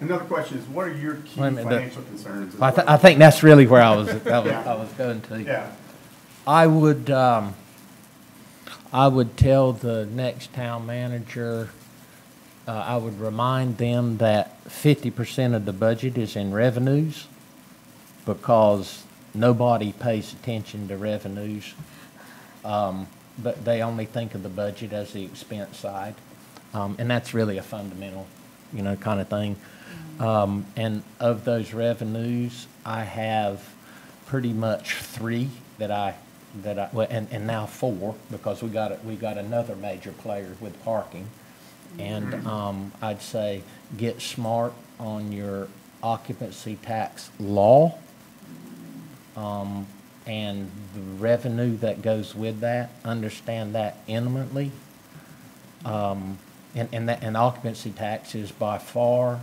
Another question is, what are your key minute, financial concerns? I, th- well? I think that's really where I was, I was, [laughs] Yeah. I was going to. Yeah, I would, um, I would tell the next town manager, uh, I would remind them that fifty percent of the budget is in revenues because nobody pays attention to revenues. Um, but they only think of the budget as the expense side. Um, and that's really a fundamental, you know, kind of thing. Um, and of those revenues, I have pretty much three that I, that I, well, and, and now four, because we got, it- we got another major player with parking. And, um, I'd say get smart on your occupancy tax law. Um, and the revenue that goes with that, understand that intimately. Um, and, and that, and occupancy tax is by far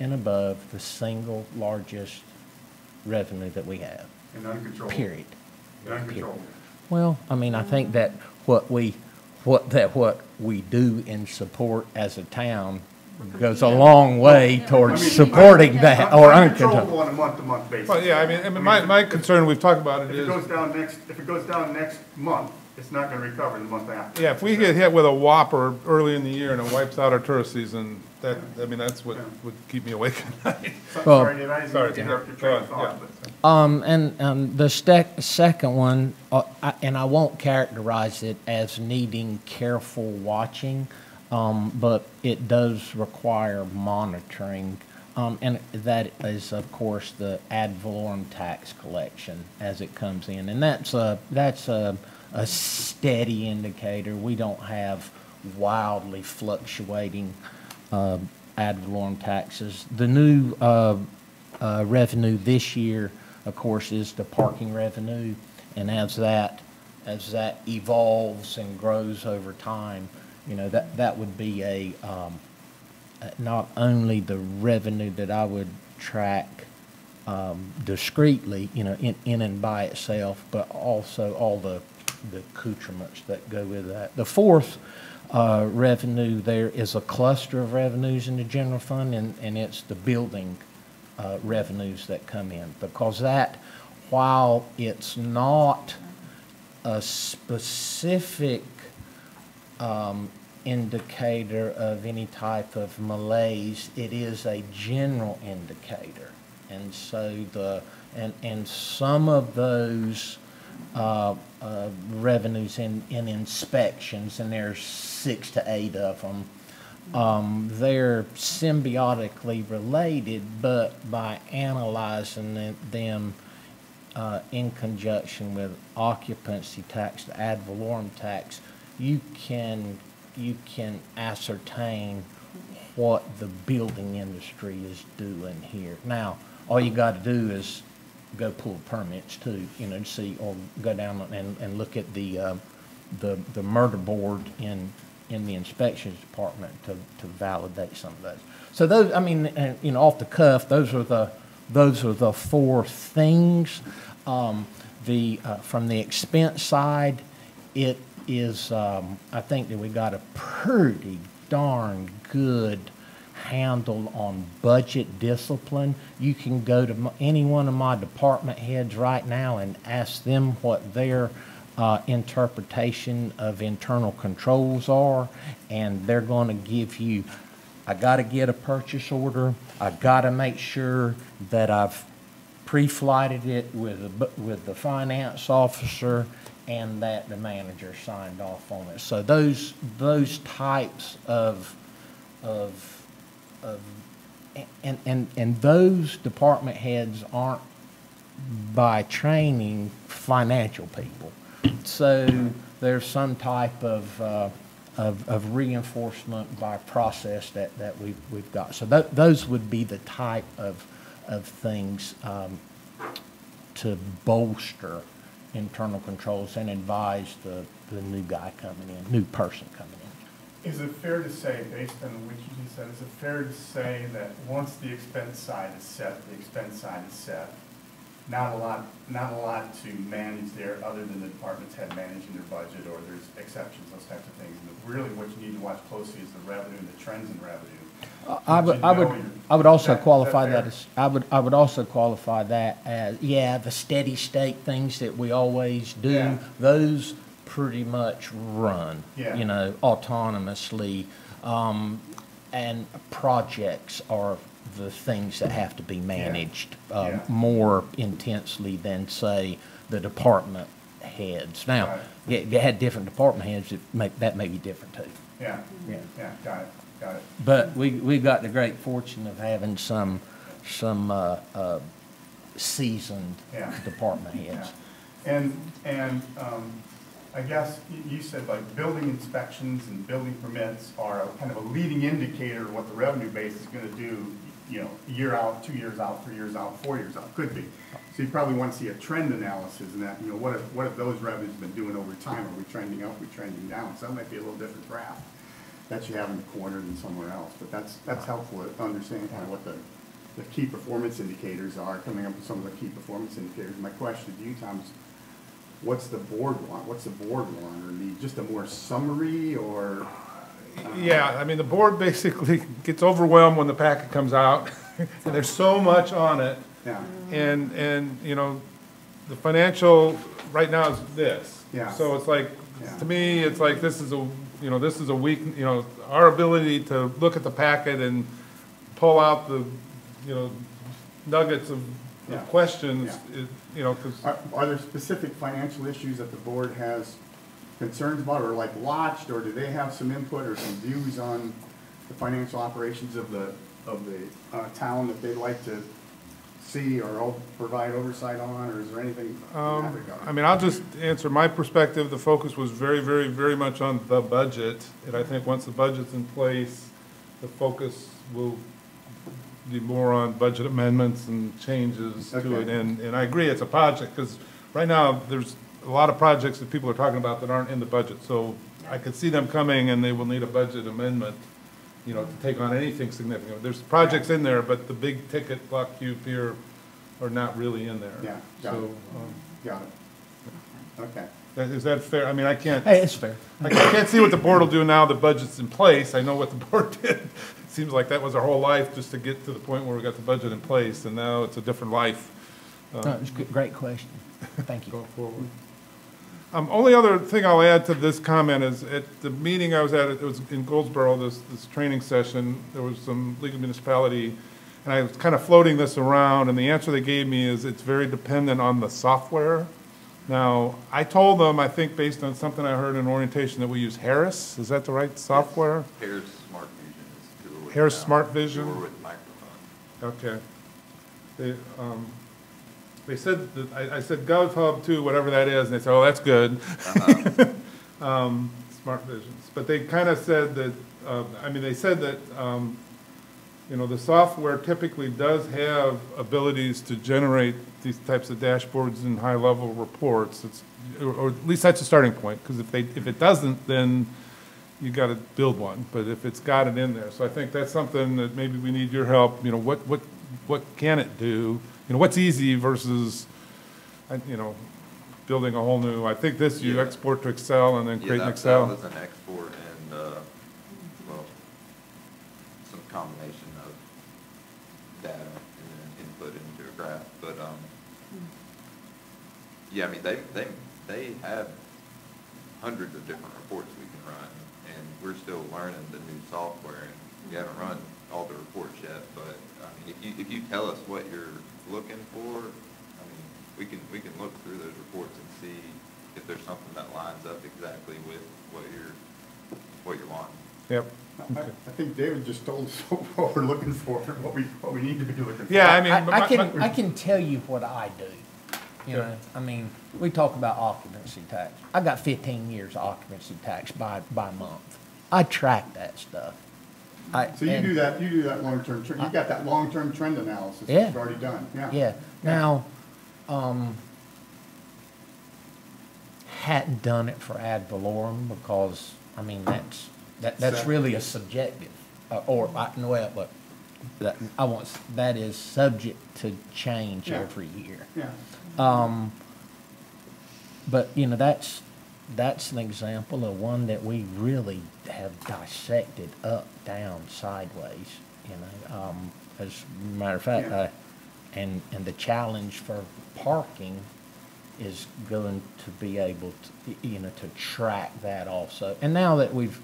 and above the single largest revenue that we have, and period. And uncontrollable. Well, I mean, I think that what we, what, that what we do in support as a town goes a long way towards supporting that, or uncontrollable. Uncontrollable on a month-to-month basis. Well, yeah, I mean, I mean, my, my concern, we've talked about it If it is, goes down next, if it goes down next month, it's not gonna recover the month after. yeah, if we get hit with a whopper early in the year and it wipes out our tourist season, that, I mean, that's what would keep me awake at [laughs] night. So- Well- Sorry, did I Sorry, interrupt your go train of on, yeah. but- Um, and, um, the stec- second one, uh, I, and I won't characterize it as needing careful watching, um, but it does require monitoring. Um, and that is, of course, the ad valorem tax collection as it comes in. And that's a, that's a, a steady indicator. We don't have wildly fluctuating, uh, ad valorem taxes. The new, uh, uh, revenue this year, of course, is the parking revenue. And as that, as that evolves and grows over time, you know, that, that would be a, um, uh, not only the revenue that I would track, um, discreetly, you know, in, in and by itself, but also all the, the accoutrements that go with that. The fourth, uh, revenue there is a cluster of revenues in the general fund, and, and it's the building, uh, revenues that come in. Because that, while it's not a specific, um, indicator of any type of malaise, it is a general indicator. And so the, and, and some of those uh, uh, revenues in, in inspections, and there's six to eight of them. Um, they're symbiotically related, but by analyzing them uh, in conjunction with occupancy tax, the ad valorem tax, you can, you can ascertain what the building industry is doing here. Now, all you gotta do is go pull permits too, you know, to see, or go down and, and look at the, uh, the, the murder board in, in the inspections department to, to validate some of those. So those, I mean, and, you know, off the cuff, those are the, those are the four things. Um, the, uh, from the expense side, it is, um, I think that we got a pretty darn good handle on budget discipline. You can go to any one of my department heads right now and ask them what their uh, interpretation of internal controls are, and they're going to give you, I got to get a purchase order. I got to make sure that I've pre-flighted it with, the with the finance officer and that the manager signed off on it. So those, those types of, of, of, and, and, and those department heads aren't by training financial people. So there's some type of, uh, of, of reinforcement by process that, that we've, we've got. So tho- those would be the type of, of things, um, to bolster internal controls and advise the, the new guy coming in, new person coming in. Is it fair to say, based on what you just said, is it fair to say that once the expense side is set, the expense side is set? Not a lot, not a lot to manage there, other than the department's have managing their budget, or there's exceptions, those types of things. And really what you need to watch closely is the revenue and the trends in revenue. I would, I would, I would also that- qualify that that as, I would, I would also qualify that as, yeah, the steady state things that we always do, Yeah. those pretty much run, Yeah. you know, autonomously. Um, and projects are the things that have to be managed, uh, Yeah. more intensely than, say, the department heads. Now, Right. yeah, they had different department heads, it may, that may be different too. Yeah, Yeah. yeah, got it, got it. But we, we've got the great fortune of having some, some, uh, uh, seasoned Yeah. department heads. And, and, um, I guess you, said like building inspections and building permits are a kind of a leading indicator of what the revenue base is gonna do, you know, a year out, two years out, three years out, four years out, could be. So you probably wanna see a trend analysis in that, you know, what have, what have those revenues been doing over time? Are we trending up, are we trending down? So that might be a little different graph that you have in the corner than somewhere else, but that's, that's helpful to understand kind of what the, the key performance indicators are, coming up with some of the key performance indicators. My question to you, Tom, is what's the board want? What's the board want, or need just a more summary, or? Uh, yeah, I mean, the board [laughs] basically gets overwhelmed when the packet comes out, [laughs] and there's so much on it. Yeah, And, and, you know, the financial, right now is this. Yeah. So it's like, Yeah. to me, it's like, this is a, you know, this is a weak, you know, our ability to look at the packet and pull out the, you know, nuggets of Yeah. of questions, Yeah. You know, because, are, are there specific financial issues that the board has concerns about, or like watched, or do they have some input or some views on the financial operations of the, of the, uh, town that they'd like to see or provide oversight on, or is there anything Um. I mean, I'll just answer my perspective. The focus was very, very, very much on the budget. And I think once the budget's in place, the focus will be more on budget amendments and changes to it. Okay. And, and I agree, it's a project, because right now, there's a lot of projects that people are talking about that aren't in the budget. So I could see them coming and they will need a budget amendment, you know, to take on anything significant. There's projects in there, but the big ticket block cube here are not really in there. Yeah, got So, it. um, Got it. Okay. that- Is that fair? I mean, I can't, Hey, it's fair. I can't see what the board will do now the budget's in place. I know what the [laughs] board did. It seems like that was our whole life, just to get to the point where we got the budget in place, and now it's a different life No, it's a great question. Thank you. [laughs] going forward. Um, only other thing I'll add to this comment is, at the meeting I was at, it was in Goldsboro, this, this training session, there was some legal municipality, and I was kind of floating this around, and the answer they gave me is it's very dependent on the software Now, I told them, I think based on something I heard in orientation, that we use Harris. Is that the right software? Harris Smart Vision Harris Smart Vision? Tour with microphone. Okay. They, um, they said, that I, I said GovHub too, whatever that is, and they said, oh, that's good. [laughs] Um, Smart Visions. But they kind of said that, uh, I mean, they said that, um, you know, the software typically does have abilities to generate these types of dashboards and high-level reports. It's, or, or at least that's a starting point, because if they, if it doesn't, then you got to build one, but if it's got it in there. So I think that's something that maybe we need your help, you know, what, what, what can it do? You know, what's easy versus, you know, building a whole new, I think this you Yeah. export to Excel and then Yeah, create an that, that Excel. was an export and, uh, well, some combination of data and then input into a graph, but, um, yeah, I mean, they, they, they have hundreds of different reports we can run, and we're still learning the new software, and we haven't run all the reports yet, but, I mean, if you, if you tell us what you're looking for, I mean, we can, we can look through those reports and see if there's something that lines up exactly with what you're, what you're wanting. Yep. I I think David just told us [laughs] what we're looking for, what we, what we need to be looking for. Yeah, I mean, I, my- I can, my- I can tell you what I do. You Yeah. know, I mean, we talk about occupancy tax. I got fifteen years of occupancy tax by, by month. I track that stuff. I- So you and- do that, you do that long-term, tr- you got that long-term trend analysis that Yeah. you've already done, yeah. Yeah, now, um, hadn't done it for ad valorem because, I mean, that's, that, that's Sub- really a subjective, uh, or, I, no, well, look, that, I want, that is subject to change Yeah. every year. Yeah, Um, but, you know, that's, that's an example of one that we really have dissected up, down, sideways, you know. Um, as a matter of fact, Yeah. uh, and, and the challenge for parking is going to be able to, you know, to track that also. And now that we've,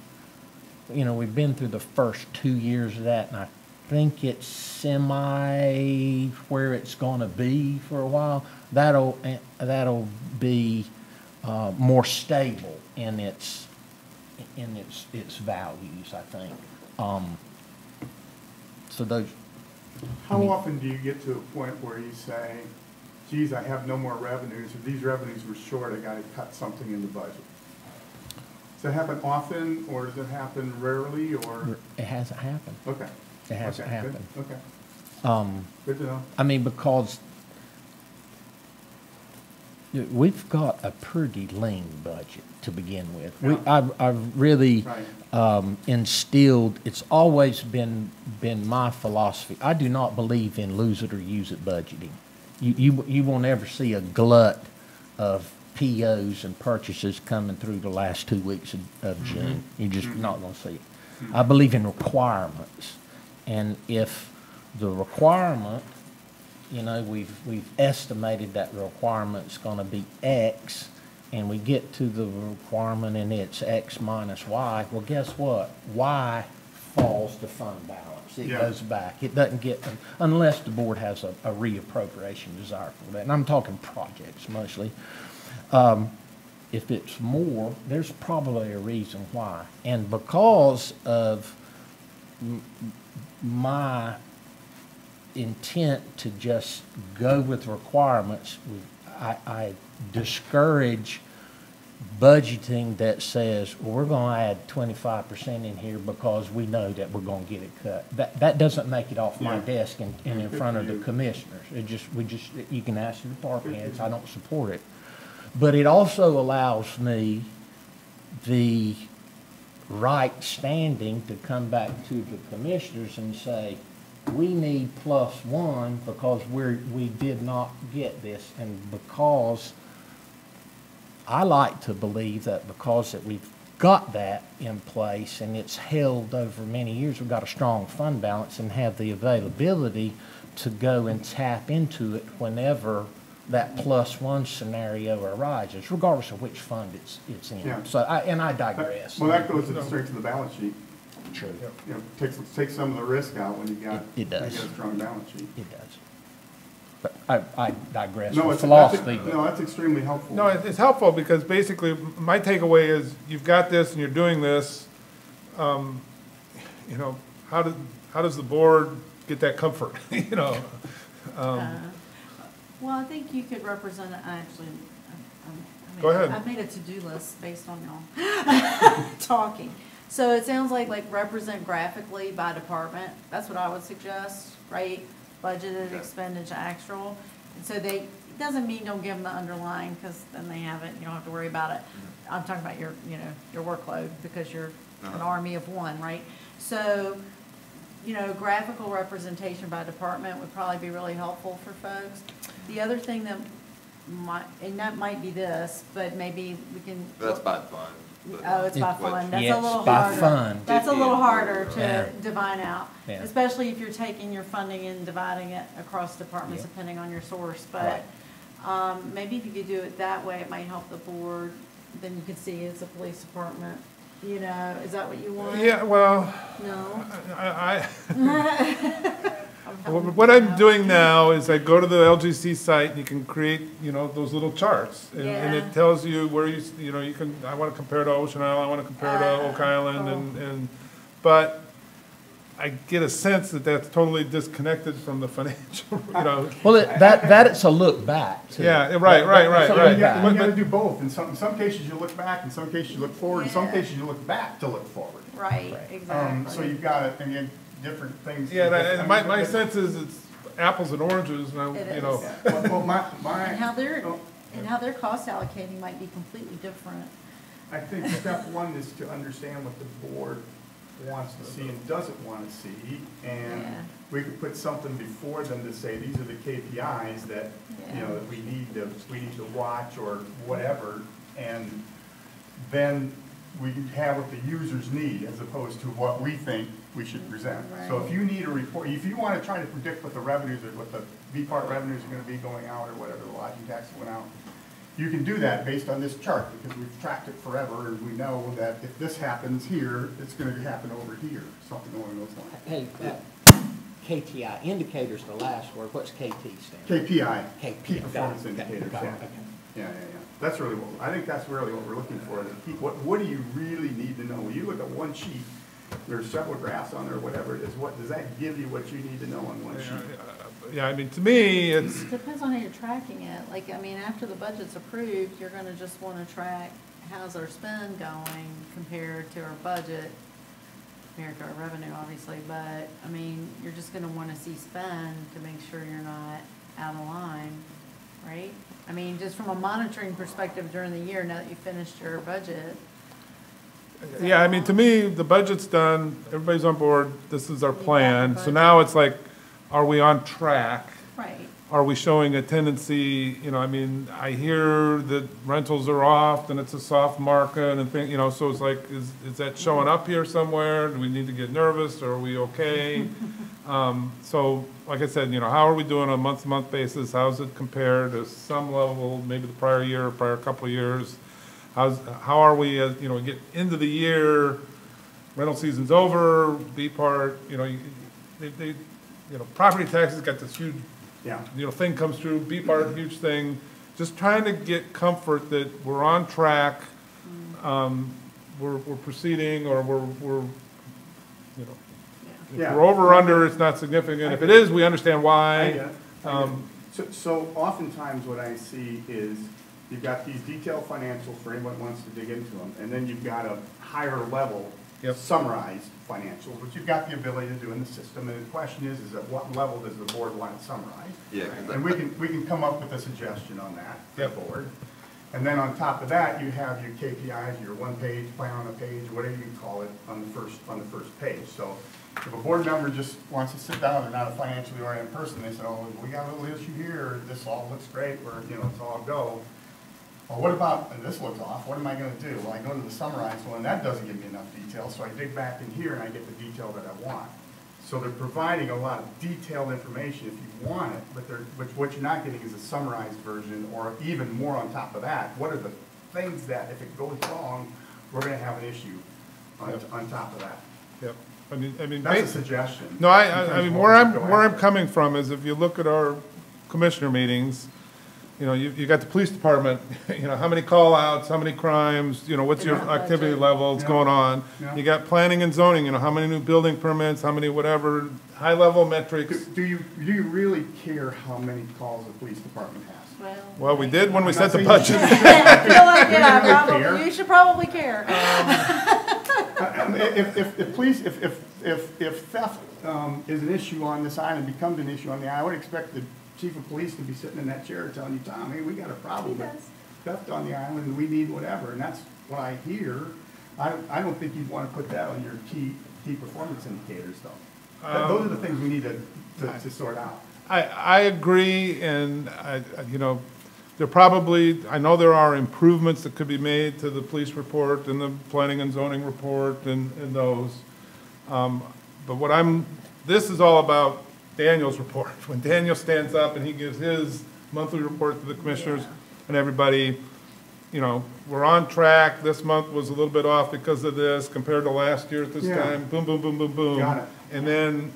you know, we've been through the first two years of that, and I think it's semi where it's gonna be for a while. That'll, eh, that'll be, uh, more stable in its, in its, its values, I think. Um, so those, how often do you get to a point where you say, geez, I have no more revenues, If these revenues were short, I gotta cut something in the budget? Does that happen often, or does it happen rarely, or, it hasn't happened. okay? It hasn't Okay, good, happened. Okay, Um, good to know. I mean, because we've got a pretty lean budget to begin with. We, I've, I've really Right. um, instilled, it's always been, been my philosophy. I do not believe in lose it or use it budgeting. You, you, you won't ever see a glut of POs and purchases coming through the last two weeks of, of mm-hmm. June. You're just mm-hmm. not gonna see it. Mm-hmm. I believe in requirements. And if the requirement, you know, we've, we've estimated that requirement's gonna be X, and we get to the requirement and it's X minus Y, well, guess what? Y falls to fund balance. It Yeah. goes back. It doesn't get, unless the board has a, a reappropriation desire for that. And I'm talking projects mostly. Um, if it's more, there's probably a reason why. And because of m- my intent to just go with requirements, I, I discourage budgeting that says, well, we're gonna add twenty-five percent in here because we know that we're gonna get it cut. That, that doesn't make it off my desk and, and in front of the commissioners. It just, we just, you can ask the department heads, I don't support it. But it also allows me the right standing to come back to the commissioners and say, we need plus one because we're, we did not get this. And because, I like to believe that because that we've got that in place and it's held over many years, we've got a strong fund balance and have the availability to go and tap into it whenever that plus one scenario arises, regardless of which fund it's, it's Yeah. in. So I, and I digress. Well, that goes straight to the strength of the balance sheet, True. you know, takes, takes some of the risk out when you got, It- it when you got a strong balance sheet. It does. But I, I digress. No, For it's, that's, philosophy, but- no, that's extremely helpful. No, it- it's helpful because basically, my takeaway is, you've got this and you're doing this. um, You know, how does, how does the board get that comfort, [laughs] you know? Uh, Well, I think you could represent, I actually, I- I- I made- Go ahead. I made a to-do list based on y'all [laughs] talking. So it sounds like, like represent graphically by department, that's what I would suggest, right? Budgeted, Okay. expenditure, actual, and so they, it doesn't mean don't give them the underlying, because then they have it, you don't have to worry about it. I'm talking about your, you know, your workload, because you're an Uh-huh. army of one, right? So, you know, graphical representation by department would probably be really helpful for folks. The other thing that might, and that might be this, but maybe we can. That's by fund. But- Oh, it's by What- fund, that's a little by harder. fund. That's a little harder Yeah. to divine out, Yeah. especially if you're taking your funding and dividing it across departments Yeah. depending on your source. But, Right. um, maybe if you could do it that way, it might help the board, then you could see it's a police department, you know, is that what you want? Yeah, well, No? I, I'm I, telling [laughs] [laughs] you what I'm doing now is I go to the LGC site, and you can create, you know, those little charts. And, and it tells you where you, you know, you can, I wanna compare to Ocean Island, I wanna compare to Ah, Oak Island, and, and, but I get a sense that that's totally disconnected from the [laughs] financial, you know. Well, it- that, that it's a look back too. Yeah, right, right, right, It's a right. look You gotta, you gotta do both. In some, in some cases, you look back, in some cases, you look forward, in some cases, you look back to look forward. Right, Um, so you've got it, and you, different things. Yeah, and I- I and mean, my, my sense is it's apples and oranges, and I, It you know. is. Yeah, Well, well, my, my. And how they're, oh, and how their cost allocating might be completely different. I think step one is to understand what the board wants to see and doesn't want to see. And Yeah. we could put something before them to say, these are the KPIs that, you know, that we need to, we need to watch or whatever. And then we have what the users need as opposed to what we think we should present. So if you need a report, if you want to try to predict what the revenues, are, what the BPART revenues are going to be going out or whatever, the lodging tax that went out, you can do that based on this chart, because we've tracked it forever, and we know that if this happens here, it's gonna happen over here, something along those lines. Hey, uh, KTI, indicators the last word, what's KT stand? for? KPI, KPI. key performance Got it, indicators, got yeah. okay. Yeah, yeah, yeah. That's really what, I think that's really what we're looking for, is what, what do you really need to know? When you look at one sheet, there's several graphs on there, whatever it is, what, does that give you what you need to know on one sheet? Yeah, I mean, to me, it's, Depends on how you're tracking it. Like, I mean, after the budget's approved, you're gonna just wanna track how's our spend going compared to our budget, compared to our revenue, obviously, but, I mean, you're just gonna wanna see spend to make sure you're not out of line, right? I mean, just from a monitoring perspective during the year, now that you finished your budget. yeah, I mean, to me, the budget's done, everybody's on board, this is our You've got the plan. So now it's like, are we on track? Right. Are we showing a tendency, you know, I mean, I hear that rentals are off and it's a soft market and thing, you know, so it's like, is, is that showing up here somewhere? Do we need to get nervous or are we okay? [laughs] Um, so, like I said, you know, how are we doing on a month-to-month basis? How's it compared to some level, maybe the prior year, prior couple of years? How's, how are we, as, you know, get into the year, rental season's over, BPART, you know, they, they, you know, property taxes got this huge Yeah. you know, thing comes through, BPART, huge thing, just trying to get comfort that we're on track, um, we're, we're proceeding, or we're, we're, you know, if Yeah. we're over or under, it's not significant, if it is, we understand I why. it. I get it. Um, So, so oftentimes what I see is you've got these detailed financials for anyone who wants to dig into them, and then you've got a higher level Yep. summarized financials, which you've got the ability to do in the system, and the question is, is at what level does the board want it summarized? Yeah, And we can, we can come up with a suggestion on that, the Yep. board. And then on top of that, you have your KPIs, your one-page, plan on a page, whatever you call it, on the first, on the first page. So if a board member just wants to sit down, they're not a financially oriented person, they say, oh, we got a little issue here, this all looks great, we're, you know, it's all go. Well, what about, and this looks off, what am I gonna do? Well, I go to the summarized one, that doesn't give me enough detail, so I dig back in here and I get the detail that I want. So they're providing a lot of detailed information if you want it, but they're, but what you're not getting is a summarized version, or even more on top of that, what are the things that, if it goes wrong, we're gonna have an issue on, Yep. on top of that? Yep, I mean, I mean. That's a suggestion. No, I, I, I mean, where I'm, where I'm coming from is if you look at our commissioner meetings, you know, you, you got the police department, [laughs] you know, how many call-outs, how many crimes, you know, what's your Yeah. activity Budget. levels Yeah. going on? Yeah. You got planning and zoning, you know, how many new building permits, how many whatever, high-level Do metrics. do you, do you really care how many calls the police department has? Well, we did when we I'm set the saying budget. [laughs] [laughs] you I feel like, yeah, Fair. probably, you should probably care. Um, If, if, if police, if, if, if, if theft, um, is an issue on this island, becomes an issue on the island, I would expect the chief of police to be sitting in that chair telling you, Tom, hey, we got a problem He with does. theft on the island, and we need whatever, and that's what I hear. I, I don't think you'd wanna put that on your key, key performance indicators, though. That- Those are the things we need to, to, to sort out. I, I agree, and I, I- you know, there probably, I know there are improvements that could be made to the police report and the planning and zoning report and, and those. Um, But what I'm, this is all about Daniel's report. When Daniel stands up and he gives his monthly report to the commissioners and everybody, you know, we're on track, this month was a little bit off because of this compared to last year at this Yeah. time, boom, boom, boom, boom, boom. Got it. And then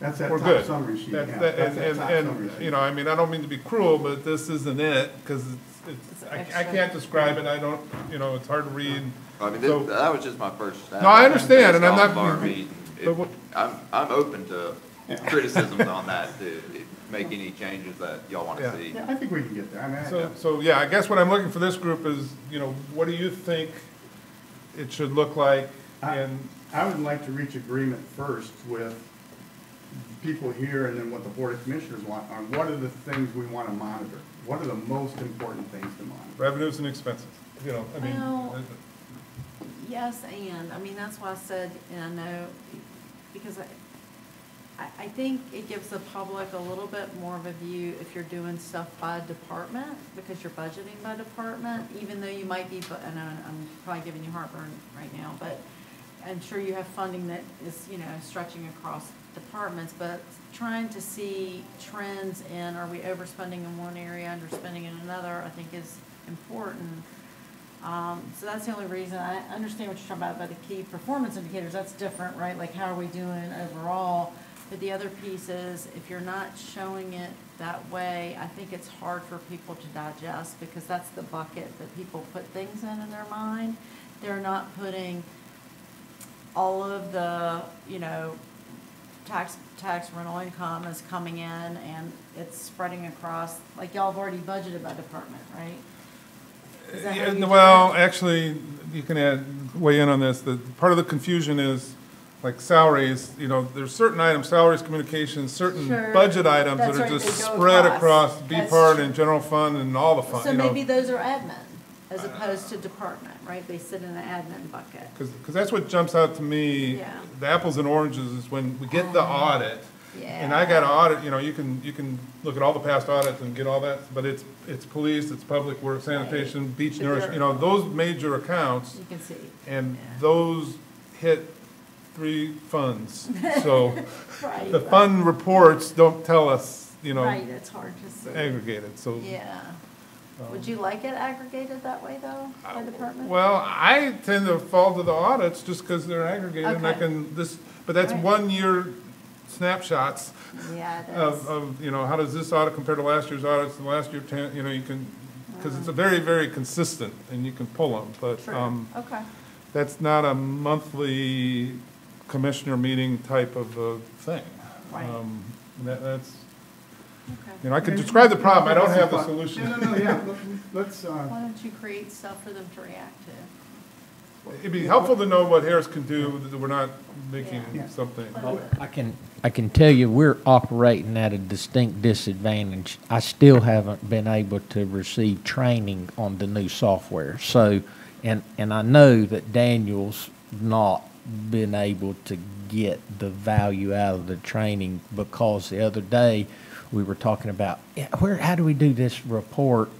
That's that we're top good. summary sheet, That's yeah. that- That's And, that and, top and, sheet. you know, I mean, I don't mean to be cruel, but this isn't it, because it's, it's, I, I can't describe it, I don't, you know, it's hard to read. I mean, So- this, that was just my first stab. No, I understand, and I'm not- of our [laughs] meeting. but If- what- I'm, I'm open to Yeah. Criticisms on that, to make any changes that y'all want Yeah. to see. Yeah, I think we can get there, I mean, I- So, so, yeah, I guess what I'm looking for this group is, you know, what do you think it should look like? I- And, I would like to reach agreement first with people here and then what the Board of Commissioners want on what are the things we want to monitor? What are the most important things to monitor? revenues and expenses, you know, I mean. Well- uh, Yes, and, I mean, that's why I said, and I know, because I, I, think it gives the public a little bit more of a view if you're doing stuff by department, because you're budgeting by department, even though you might be, and I- I'm probably giving you heartburn right now, but I'm sure you have funding that is, you know, stretching across departments, but trying to see trends in, are we overspending in one area, underspending in another, I think is important. Um, so that's the only reason, I understand what you're talking about, about the key performance indicators, that's different, right? Like, how are we doing overall? But the other piece is, if you're not showing it that way, I think it's hard for people to digest, because that's the bucket that people put things in in their mind. They're not putting all of the, you know, tax, tax rental income is coming in, and it's spreading across, like, y'all have already budgeted by department, right? Is that how Yeah, Well, actually, you can add, weigh in on this, the, part of the confusion is, like salaries, you know, there's certain items, salaries, communications, certain Sure. budget items that That's are right, just they go spread across. across That's BPART true. and general fund and all the fund, So you know. maybe those are admin, as opposed to department, right? They sit in the admin bucket. Because, that's what jumps out to me, Yeah. the apples and oranges is when we get the uh-huh. audit. And I got to audit, you know, you can, you can look at all the past audits and get all that, but it's, it's police, it's public works, sanitation, beach But nourish, they're- you know, those major accounts. You can see. And Yeah. those hit three funds. [laughs] So Right. the fund reports don't tell us, you know, Right, it's hard to see. aggregated, so. Yeah. Would you like it aggregated that way, though, by department? Well, I tend to fall to the audits just because they're aggregated and I Okay. can, this, but that's Right. one year snapshots Yeah, it of, is. of, you know, how does this audit compare to last year's audits and last year ten, you know, you can, because it's a very, very consistent and you can pull them, but, True. um, Okay. that's not a monthly commissioner meeting type of a thing. Right. Um, That, that's, Okay. you know, I could describe the problem, I don't have the No, solution. no, no, yeah, let- let's, uh, Why don't you create stuff for them to react to? It'd be helpful to know what Harris can do, that we're not making Yeah. something. I can, I can tell you, we're operating at a distinct disadvantage. I still haven't been able to receive training on the new software. So, and, and I know that Daniel's not been able to get the value out of the training because the other day, we were talking about, where, how do we do this report?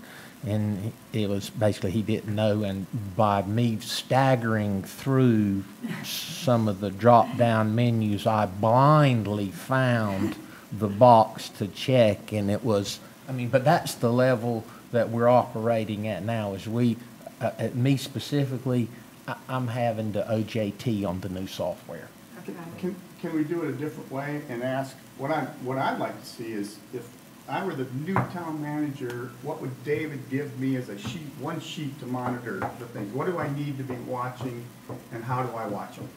And it was basically he didn't know, and by me staggering through some of the drop-down menus, I blindly found the box to check, and it was, I mean, but that's the level that we're operating at now, is we, uh, uh, me specifically, I, I'm having to OJT on the new software. Okay. Can, can we do it a different way and ask, what I, what I'd like to see is if, I were the new town manager, what would David give me as a sheet, one sheet to monitor the things? What do I need to be watching and how do I watch them?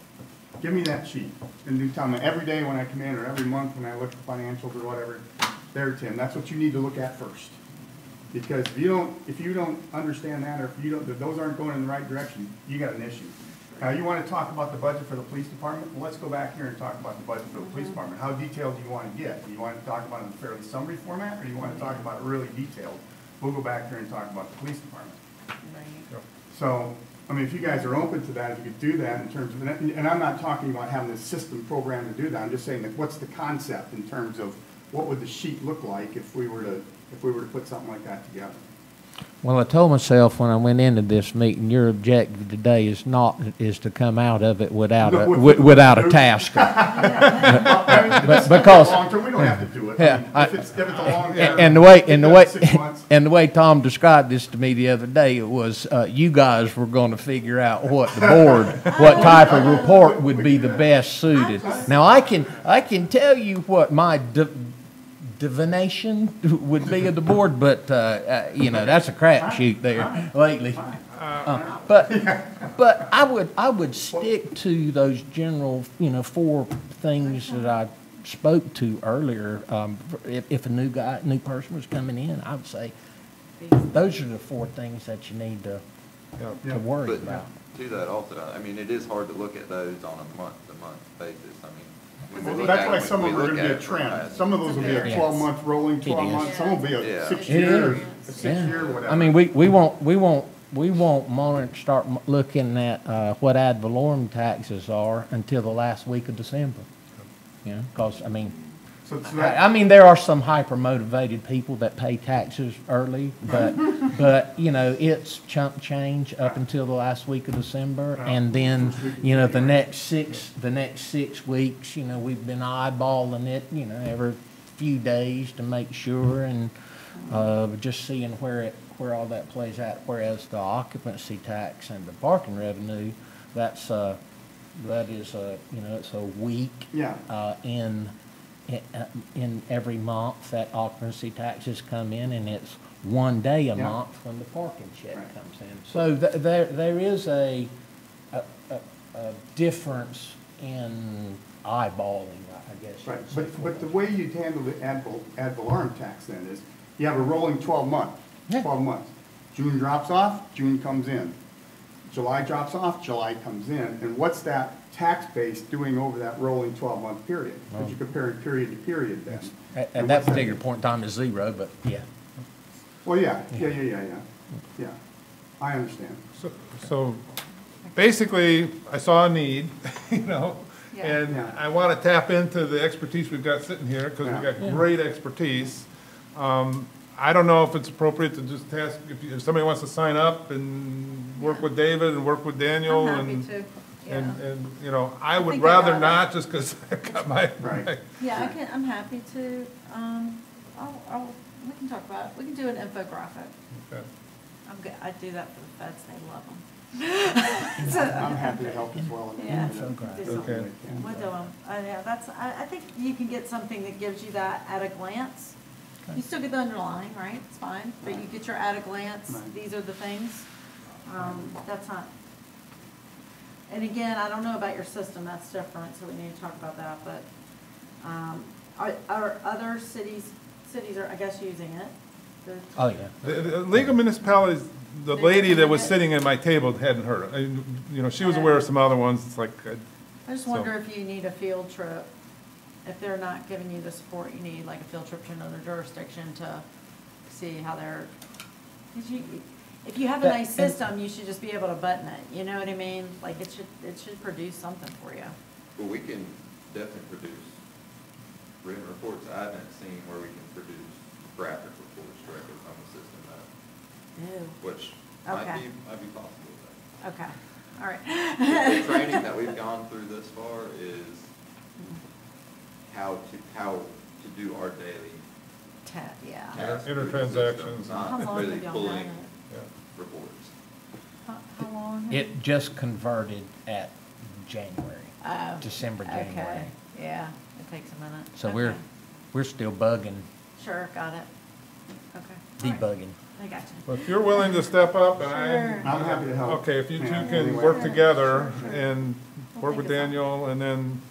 Give me that sheet, and new town, every day when I come in or every month when I look at financials or whatever, there, Tim, that's what you need to look at first. Because if you don't, if you don't understand that, or if you don't, if those aren't going in the right direction, you got an issue. Now, you wanna talk about the budget for the police department, well, let's go back here and talk about the budget for the police department. How detailed do you wanna get? Do you wanna talk about it in a fairly summary format, or do you wanna talk about it really detailed? We'll go back here and talk about the police department. So, I mean, if you guys are open to that, if you could do that in terms of, and and I'm not talking about having a system program to do that, I'm just saying that what's the concept in terms of what would the sheet look like if we were to, if we were to put something like that together? Well, I told myself when I went into this meeting, your objective today is not, is to come out of it without a, No, [laughs] with- wi- without a tasker. But because- Long term, we don't have to do it. Yeah, I mean, If it's, if it's a long term. And the way, and the way, [laughs] and the way Tom described this to me the other day, it was, uh, you guys were gonna figure out what the board, [laughs] what type of report would be the best suited. Now, I can, I can tell you what my di- divination would be of the board, but, uh, uh, you know, that's a crapshoot there lately. Uh, But, but I would, I would stick to those general, you know, four things that I spoke to earlier. Um, if, if a new guy, new person was coming in, I would say, those are the four things that you need to, Yeah. to worry But about. to that also, I mean, it is hard to look at those on a month-to-month basis. I mean. When we Well, That's why some of them are gonna be a trend. Some of those will be a Yes. twelve month, rolling It twelve is. months, some will be Yeah. a six It year, is. a six Yeah. year, whatever. I mean, we, we won't, we won't, we won't monitor, start mo- looking at, uh, what ad valorem taxes are until the last week of December. You know, cause, I mean, So, so I, that, I mean, there are some hyper-motivated people that pay taxes early, but, [laughs] but, you know, it's chump change up until the last week of December. And then, you know, the next six, the next six weeks, you know, we've been eyeballing it, you know, every few days to make sure and, uh, just seeing where it, where all that plays out. Whereas the occupancy tax and the parking revenue, that's, uh, that is a, you know, it's a week yeah, uh, in, in- uh, in every month that occupancy taxes come in, and it's one day a Yeah. month when the parking check Right. comes in. So th- there, there is a, a, a, a difference in eyeballing, I guess. you right. would say, But, for but the those. way you handle the ad, val- ad valorem tax then is, you have a rolling twelve month, Yeah. twelve months. June drops off, June comes in. July drops off, July comes in. And what's that tax base doing over that rolling twelve month period? Because you're comparing period to period then. At, at And that what's particular point in time, is zero, but yeah. Well, yeah, yeah, yeah, yeah, yeah, yeah. I understand. So- So basically, I saw a need, [laughs] you know, Yeah. and Yeah. I want to tap into the expertise we've got sitting here because we've Yeah. got great expertise. Um, I don't know if it's appropriate to just ask, if you- if somebody wants to sign up and work with David and work with Daniel I'm happy and, to, yeah. and, and, you know, I would think I rather got it. not just because [laughs] I've got my. Right. my- Yeah, I can, I'm happy to, um, I'll, I'll, we can talk about it. We can do an infographic. okay. I'm good, I do that for the feds, they love them. [laughs] I'm happy to help as well. Yeah. Do something Okay. I. We'll do 'em. Uh, yeah, that's, I, I think you can get something that gives you that at a glance. You still get the underlying, right? It's fine, but you get your at a glance, Right. these are the things. Um, that's not. And again, I don't know about your system, that's different, so we need to talk about that, but, um, are, are other cities, cities are, I guess, using it? The- Oh, yeah. The, the League of Municipalities, the They lady that was recommend it? sitting at my table hadn't heard it. And, You know, she was aware of some other ones, it's like, uh, I just So- wonder if you need a field trip, if they're not giving you the support you need, like a field trip to another jurisdiction to see how they're, 'cause you, if you have a That- nice and- system, you should just be able to button it, you know what I mean? Like, it should, it should produce something for you. Well, we can definitely produce written reports. I haven't seen where we can produce graphic reports directly from the system, though, Ew, which might Okay. be, might be possible. though. okay, all right. The the [laughs] training that we've gone through thus far is how to, how to do our daily Ted, yeah. tasks. Inter- through the system, intertransactions. How Not long really y'all had pulling it? Yeah. reports. How, how long? It just converted at January, Oh, December, Okay, January. yeah, it takes a minute. So we're, Okay. we're still bugging Sure, got it. Okay. All right. Debugging. I got you. But if you're willing to step up and Sure. I, I'm happy to help. okay, if you two Yeah, can anyway. work together and We'll work with think of something. Daniel, and then,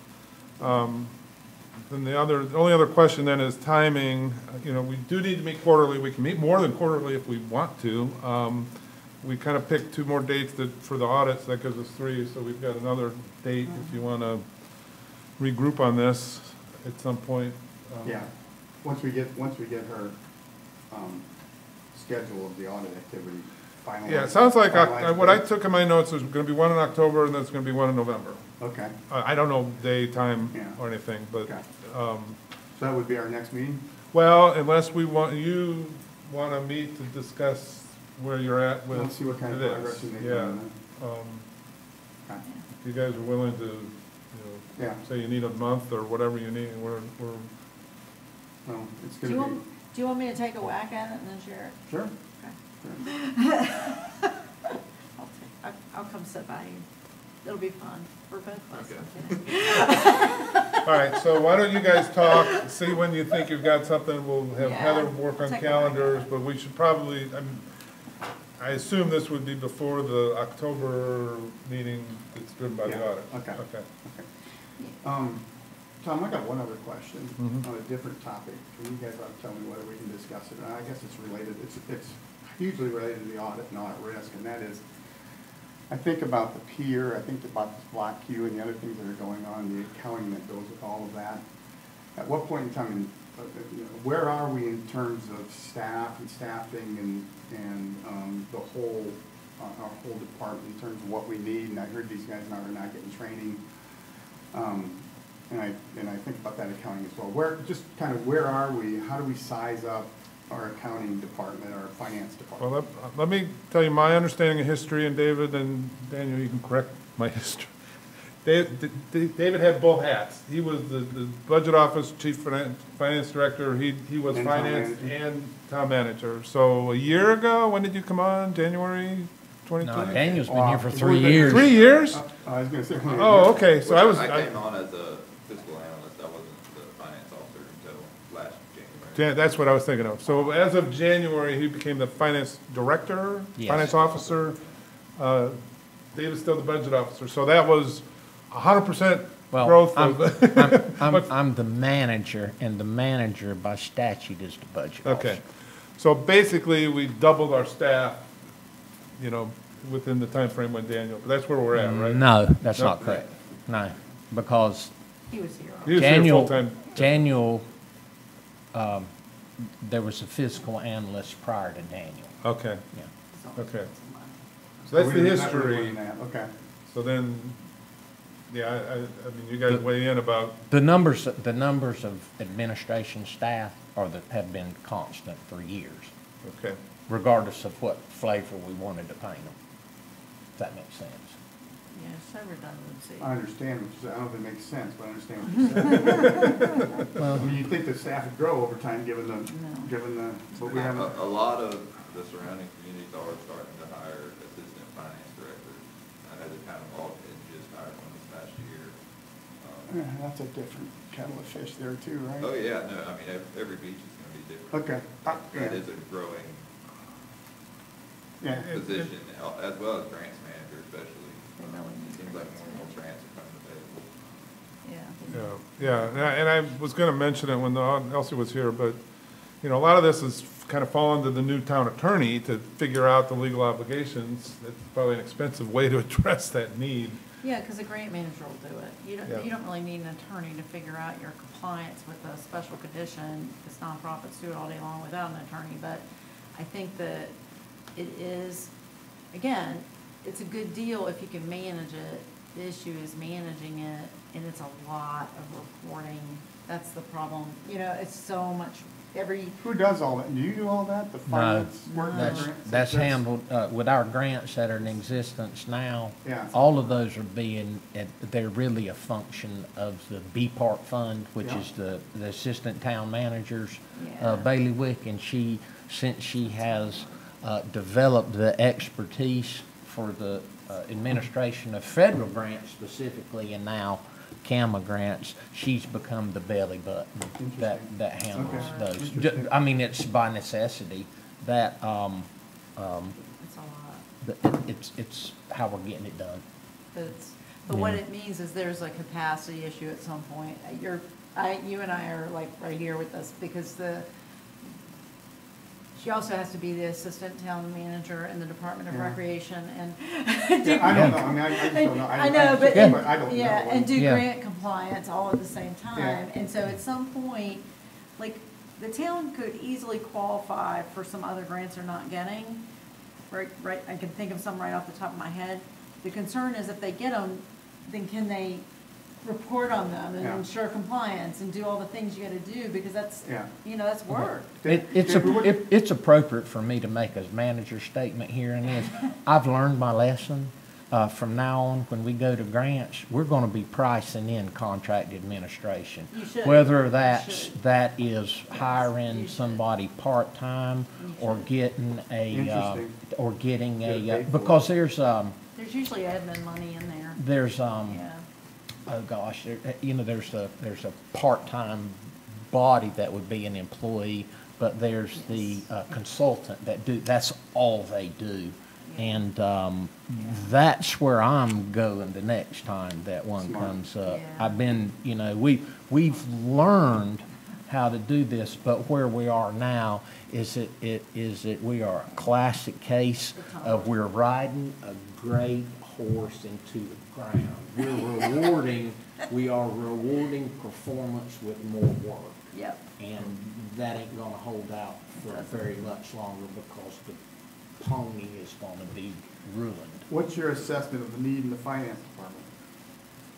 um, then the other, the only other question then is timing. You know, we do need to meet quarterly, we can meet more than quarterly if we want to. Um, we kind of picked two more dates that, for the audits, that gives us three, so we've got another date if you want to regroup on this at some point. Um, Yeah, once we get, once we get her, um, schedule of the audit activity finalized. Yeah, it sounds like, finalized what I took in my notes, is gonna be one in October, and there's gonna be one in November. Okay, I, I don't know day, time, Yeah. or anything, but, Okay. Um, so that would be our next meeting? well, unless we want, you wanna meet to discuss where you're at with Let's see what kind of this. progress we make Yeah, on um, Okay. if you guys are willing to, you know, Yeah, say you need a month or whatever you need, we're, we're, well, it's Do you gonna be, want, do you want me to take a whack at it and then share it? sure. Okay. sure. [laughs] I'll, take- I'll, I'll come sit by you. It'll be fun for both of us. [laughs] All right, so why don't you guys talk, see when you think you've got something, we'll have Yeah, Heather work on take a whack at calendars, but we should probably, I'm, I assume this would be before the October meeting that's driven by the Yeah, audit. okay. Okay. Um, Tom, I got one other question Mhm. on a different topic. Can you guys uh, tell me whether we can discuss it? And I guess it's related, it's, it's hugely related to the audit and audit risk, and that is, I think about the pier, I think about this block queue and the other things that are going on, the accounting that goes with all of that. At what point in time, uh, you know, where are we in terms of staff and staffing and, and, um, the whole, uh, our whole department in terms of what we need? And I heard these guys now are not getting training. Um, and I, and I think about that accounting as well. Where, just kind of where are we? How do we size up our accounting department, our finance Well, department? let, let me tell you my understanding of history, and David and Daniel, you can correct my [laughs] history. David, David had both hats. He was the, the budget office chief finan- finance director, he, he was And finance manager. and town manager. So a year ago, when did you come on? January twenty No. Daniel's been here for three years. Three years? Uh, I was gonna say. Oh, okay, so I was, I I, came on as a Jan- that's what I was thinking of. So as of January, he became the finance director, Yes. finance officer. Uh, David's still the budget officer. So that was hundred percent Well, growth I'm, of. [laughs] I'm, I'm, But- I'm the manager, and the manager by statute is the budget Okay. officer. So basically, we doubled our staff, you know, within the time frame when Daniel, but that's where we're at, right? No, that's No. not correct. No, because He was here. He was here Daniel, full-time. Daniel, um, there was a fiscal analyst prior to Daniel, Okay, yeah. okay. So that's the We're not really history. that. Okay. So then, yeah, I, I, I mean, you guys weigh in about, The numbers, the numbers of administration staff are the, have been constant for years, okay. regardless of what flavor we wanted to paint them. If that makes sense. Yeah, redundancy. I understand what you're. I don't know if it makes sense, but I understand what you're saying. [laughs] I mean, you'd think the staff would grow over time, given the, No. given the, but we haven't. A, a lot of the surrounding communities are starting to hire assistant finance directors. I know the town of Albany had just hired one this past year. Um, Yeah, That's a different kettle of fish there too, right? Oh, yeah, no, I mean, ev- every beach is gonna be different. Okay. Uh, yeah. is a growing Yeah. position, al- as well as grants manager especially. They really need It Seems like grants more and more grants are coming available. Yeah. Yeah, yeah, and I- and I was gonna mention it when the- Elsie was here, but, you know, a lot of this is kind of fallen to the new town attorney to figure out the legal obligations. It's probably an expensive way to [laughs] address that need. Yeah, because a grant manager will do it. You Yeah. don't, you don't really need an attorney to figure out your compliance with a special condition, because nonprofits do it all day long without an attorney, but I think that it is, again, it's a good deal if you can manage it. The issue is managing it, and it's a lot of reporting. That's the problem. You know, it's so much, every, Who does all that? Do you do all that? The No, finance work? the that's, that's handled, uh, with our grants that are in existence now. Yeah. All of those are being, uh, they're really a function of the BPART Fund, which Yeah. is the, the assistant town manager's Yeah. uh, bailiwick, and she, since she has, uh, developed the expertise for the uh, administration of federal grants specifically, and now CAMA grants, she's become the belly button that, that handles Okay. those. Interesting. Ju- I mean, it's by necessity that, um, um, It's a lot. that it- it's, it's how we're getting it done. But it's, but what Yeah. it means is there's a capacity issue at some point. You're, I, you and I are like right here with this because the, she also has to be the assistant town manager in the Department of Yeah. Recreation and. Yeah, [laughs] I don't know, I mean, I, I just don't know. I know, but, I don't know. yeah, and do Yeah. grant compliance all at the same time. Yeah. And so at some point, like, the town could easily qualify for some other grants they're not getting. Right, right, I can think of some right off the top of my head. The concern is if they get them, then can they report on them and Yeah. ensure compliance and do all the things you gotta do, because that's, Yeah. you know, that's work. It, it's, Did- did we a- work- it- it's appropriate for me to make a manager statement here and this. [laughs] I've learned my lesson. Uh, from now on, when we go to grants, we're gonna be pricing in contract administration. You should. Whether You that's, should. that is You hiring should. somebody part-time or getting a, uh, Interesting. or getting Get a, uh, paid for. because there's, um, There's usually admin money in there, there's, um, yeah. Oh gosh, there, uh, you know, there's a, there's a part-time body that would be an employee, but there's the uh, consultant that do, that's all they do. And, um, that's where I'm going the next time that one Smart. comes up. Yeah. I've been, you know, we, we've learned how to do this, but where we are now is it, it, is that we are a classic case of we're riding a great horse into the ground. We're rewarding, we are rewarding performance with more work. Yep. And that ain't gonna hold out for very much longer because the pony is gonna be ruined. What's your assessment of the need in the finance department?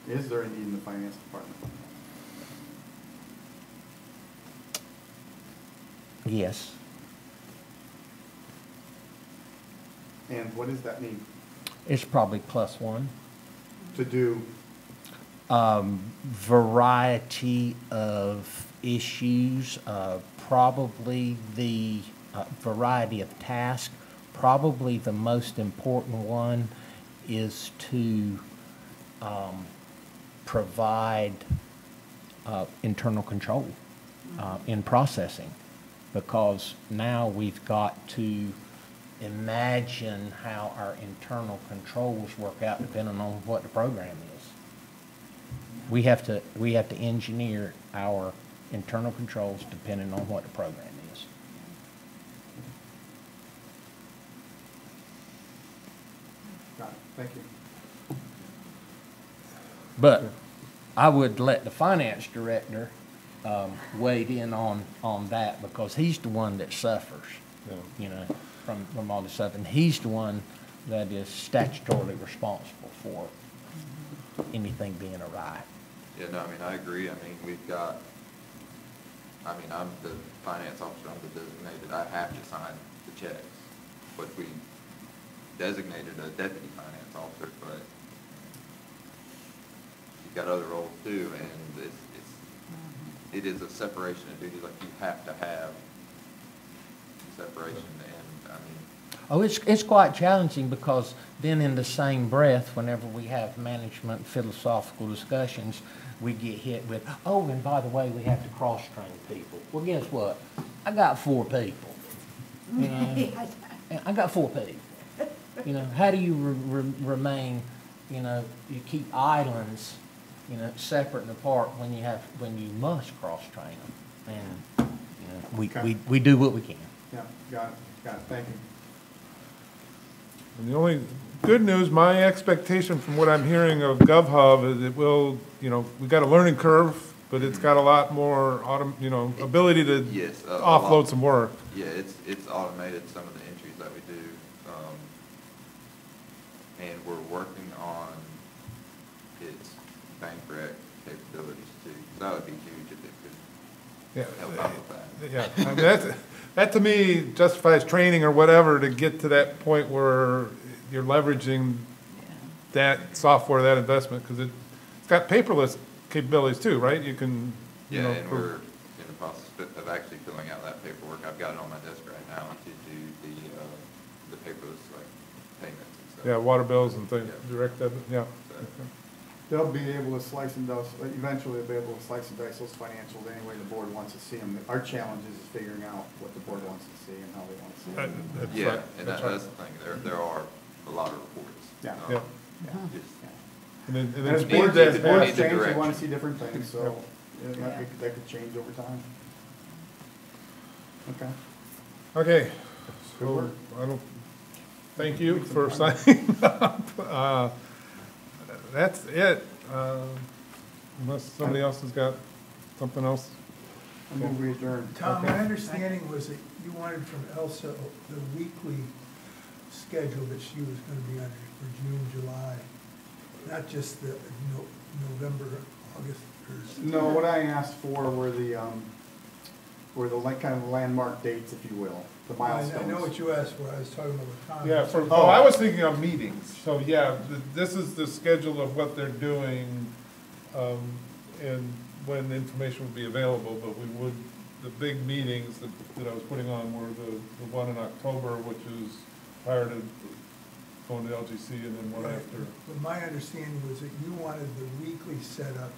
Is there a need in the finance department? Yes. And what does that mean? It's probably plus one. To do, um, variety of issues, uh, probably the uh, variety of tasks. Probably the most important one is to um, provide uh, internal control uh, in processing. Because now we've got to imagine how our internal controls work out depending on what the program is. We have to, we have to engineer our internal controls depending on what the program is. got it, thank you. But I would let the finance director um, wade in on, on that because he's the one that suffers, you know, from, from all this stuff. And he's the one that is statutorily responsible for anything being awry. Yeah, no, I mean, I agree. I mean, we've got, I mean, I'm the finance officer, I'm the designated, I have to sign the checks. But we designated a deputy finance officer, but you've got other roles too, and it's, it's, it is a separation of duties, like you have to have separation, and, Oh, it's, it's quite challenging because then in the same breath, whenever we have management philosophical discussions, we get hit with, oh, and by the way, we have to cross-train people. Well, guess what? I got four people. You know, [laughs] I got four people. You know, how do you re- re- remain, you know, you keep islands, you know, separate and apart when you have, when you must cross-train them? And, you know, we, we, we do what we can. Yeah, got it, got it, thank you. And the only good news, my expectation from what I'm hearing of GovHub is it will, you know, we've got a learning curve, but it's got a lot more autom, you know, ability to Yes, a- a lot. offload some work. Yeah, it's, it's automated some of the entries that we do. um, And we're working on its bank rec capabilities too. That would be huge if it Yeah. could help out with that. Yeah, I mean, that, that to me justifies training or whatever to get to that point where you're leveraging that software, that investment, because it, it's got paperless capabilities too, right? You can, you Yeah, know. and we're in the process of- of actually filling out that paperwork. I've got it on my desk right now to do the, uh, the paperless like payments and stuff. Yeah, water bills and things, Yeah. direct debit, yeah. So- okay. They'll be able to slice and dice, eventually they'll be able to slice and dice those financials any way the board wants to see them. Our challenge is figuring out what the board wants to see and how they want to see That- it. that's Yeah, right, and that's that, right. that's the thing, there, there are a lot of reports. Yeah. Um, Yeah. just- And then, and And then as Need- boards, as to- boards need the change, they direction. want to see different things, so yeah, that could, that could change over time. Okay. Okay, Good so, work. I don't, thank you for signing [laughs] up. Uh, That's it, Uh, unless somebody else has got something else. I'm move we adjourn. Tom, my understanding was that you wanted from Elsa the weekly schedule that she was gonna be under for June, July, not just the no, November, August, or. September. No, what I asked for were the, um, were the like, kind of landmark dates, if you will, the I- milestones. I know what you asked for, I was talking about the Tom. Yeah, for, Oh. oh, I was thinking of meetings, so yeah, th- this is the schedule of what they're doing, um, and when the information would be available, but we would, the big meetings that, that I was putting on were the, the one in October, which is prior to going to LGC, and then one Right, after. But my understanding was that you wanted the weekly setup,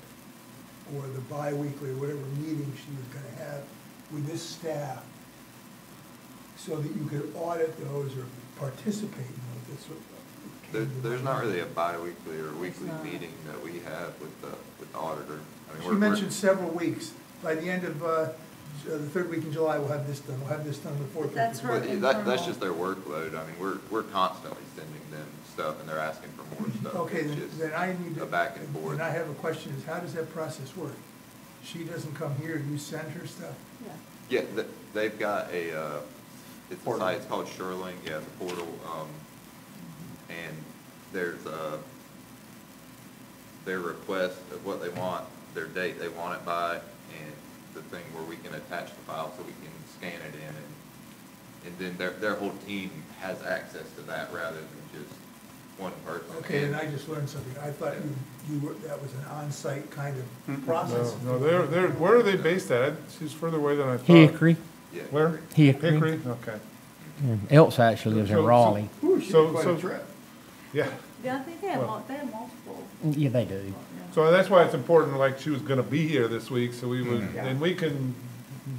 or the bi-weekly, or whatever meeting she was gonna have with this staff, so that you could audit those or participate in those, that's what. There, there's not really a bi-weekly or weekly not. meeting that we have with the, with the auditor. I mean, She we're- we're- mentioned several weeks, by the end of, uh, uh, the third week in July, we'll have this done, we'll have this done before. That's Well, her that, that's just their workload. I mean, we're, we're constantly sending them stuff and they're asking for more stuff. Okay, then, then I need to. A back and forth. And I have a question, is how does that process work? She doesn't come here, you send her stuff? Yeah. Yeah, they've got a, uh, it's a Portal. site, it's called Suralink, yeah, the portal, um, and there's, uh, their request of what they want, their date they want it by, and the thing where we can attach the file so we can scan it in, and, and then their, their whole team has access to that rather than just one person. Okay, And- then I just learned something. I thought you, you were, that was an on-site kind of process. No, no, they're, they're, where are they based at? She's further away than I thought. Hickory, Yeah. Where? Hickory. Hickory, okay, Elsa actually lives So- in so- Raleigh. Ooh, she So- did quite so- a trip. yeah. Yeah, I think they have, Well- mul- they have multiple. Yeah, they do. So that's why it's important, like, she was gonna be here this week, so we would, Mhm. and we can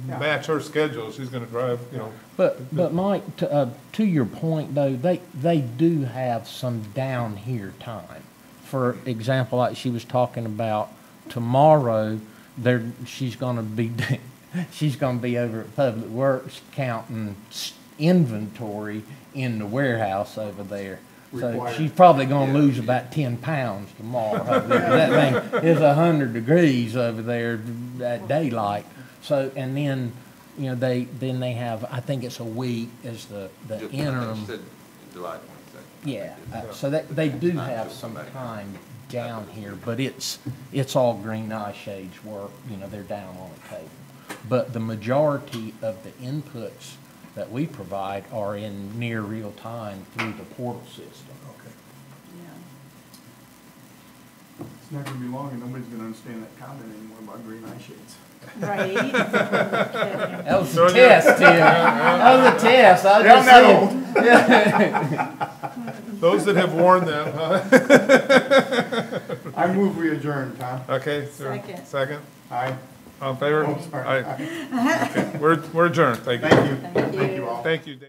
Yeah. match her schedule, she's gonna drive, you know. But, but Mike, to, uh, to your point though, they, they do have some down here time. For example, like she was talking about tomorrow, there, she's gonna be, [laughs] [laughs] she's gonna be over at Public Works counting inventory in the warehouse over there. So she's probably gonna Yeah. lose about ten pounds tomorrow. [laughs] That thing is a hundred degrees over there at daylight. So, and then, you know, they, then they have, I think it's a week as the, the Just- I think she interim. said July twenty-second. Yeah, uh, so that, they do have some time down here, but it's, it's all green eye shades work, you know, they're down on the table. But the majority of the inputs that we provide are in near real time through the portal system. Okay. Yeah. It's not gonna be long and nobody's gonna understand that comment anymore about green eye shades. Right. That was a [laughs] you're- test, Tim. That was a test. I Yeah, I'm just that old. [laughs] Those that have worn them, huh? [laughs] I move we adjourn, Tom. Okay, so, Second. second, Aye. All in favor? Oh, sorry. Aye. [laughs] Okay, We're, we're adjourned, thank you. Thank you. Thank you. you all. Thank you, Dave.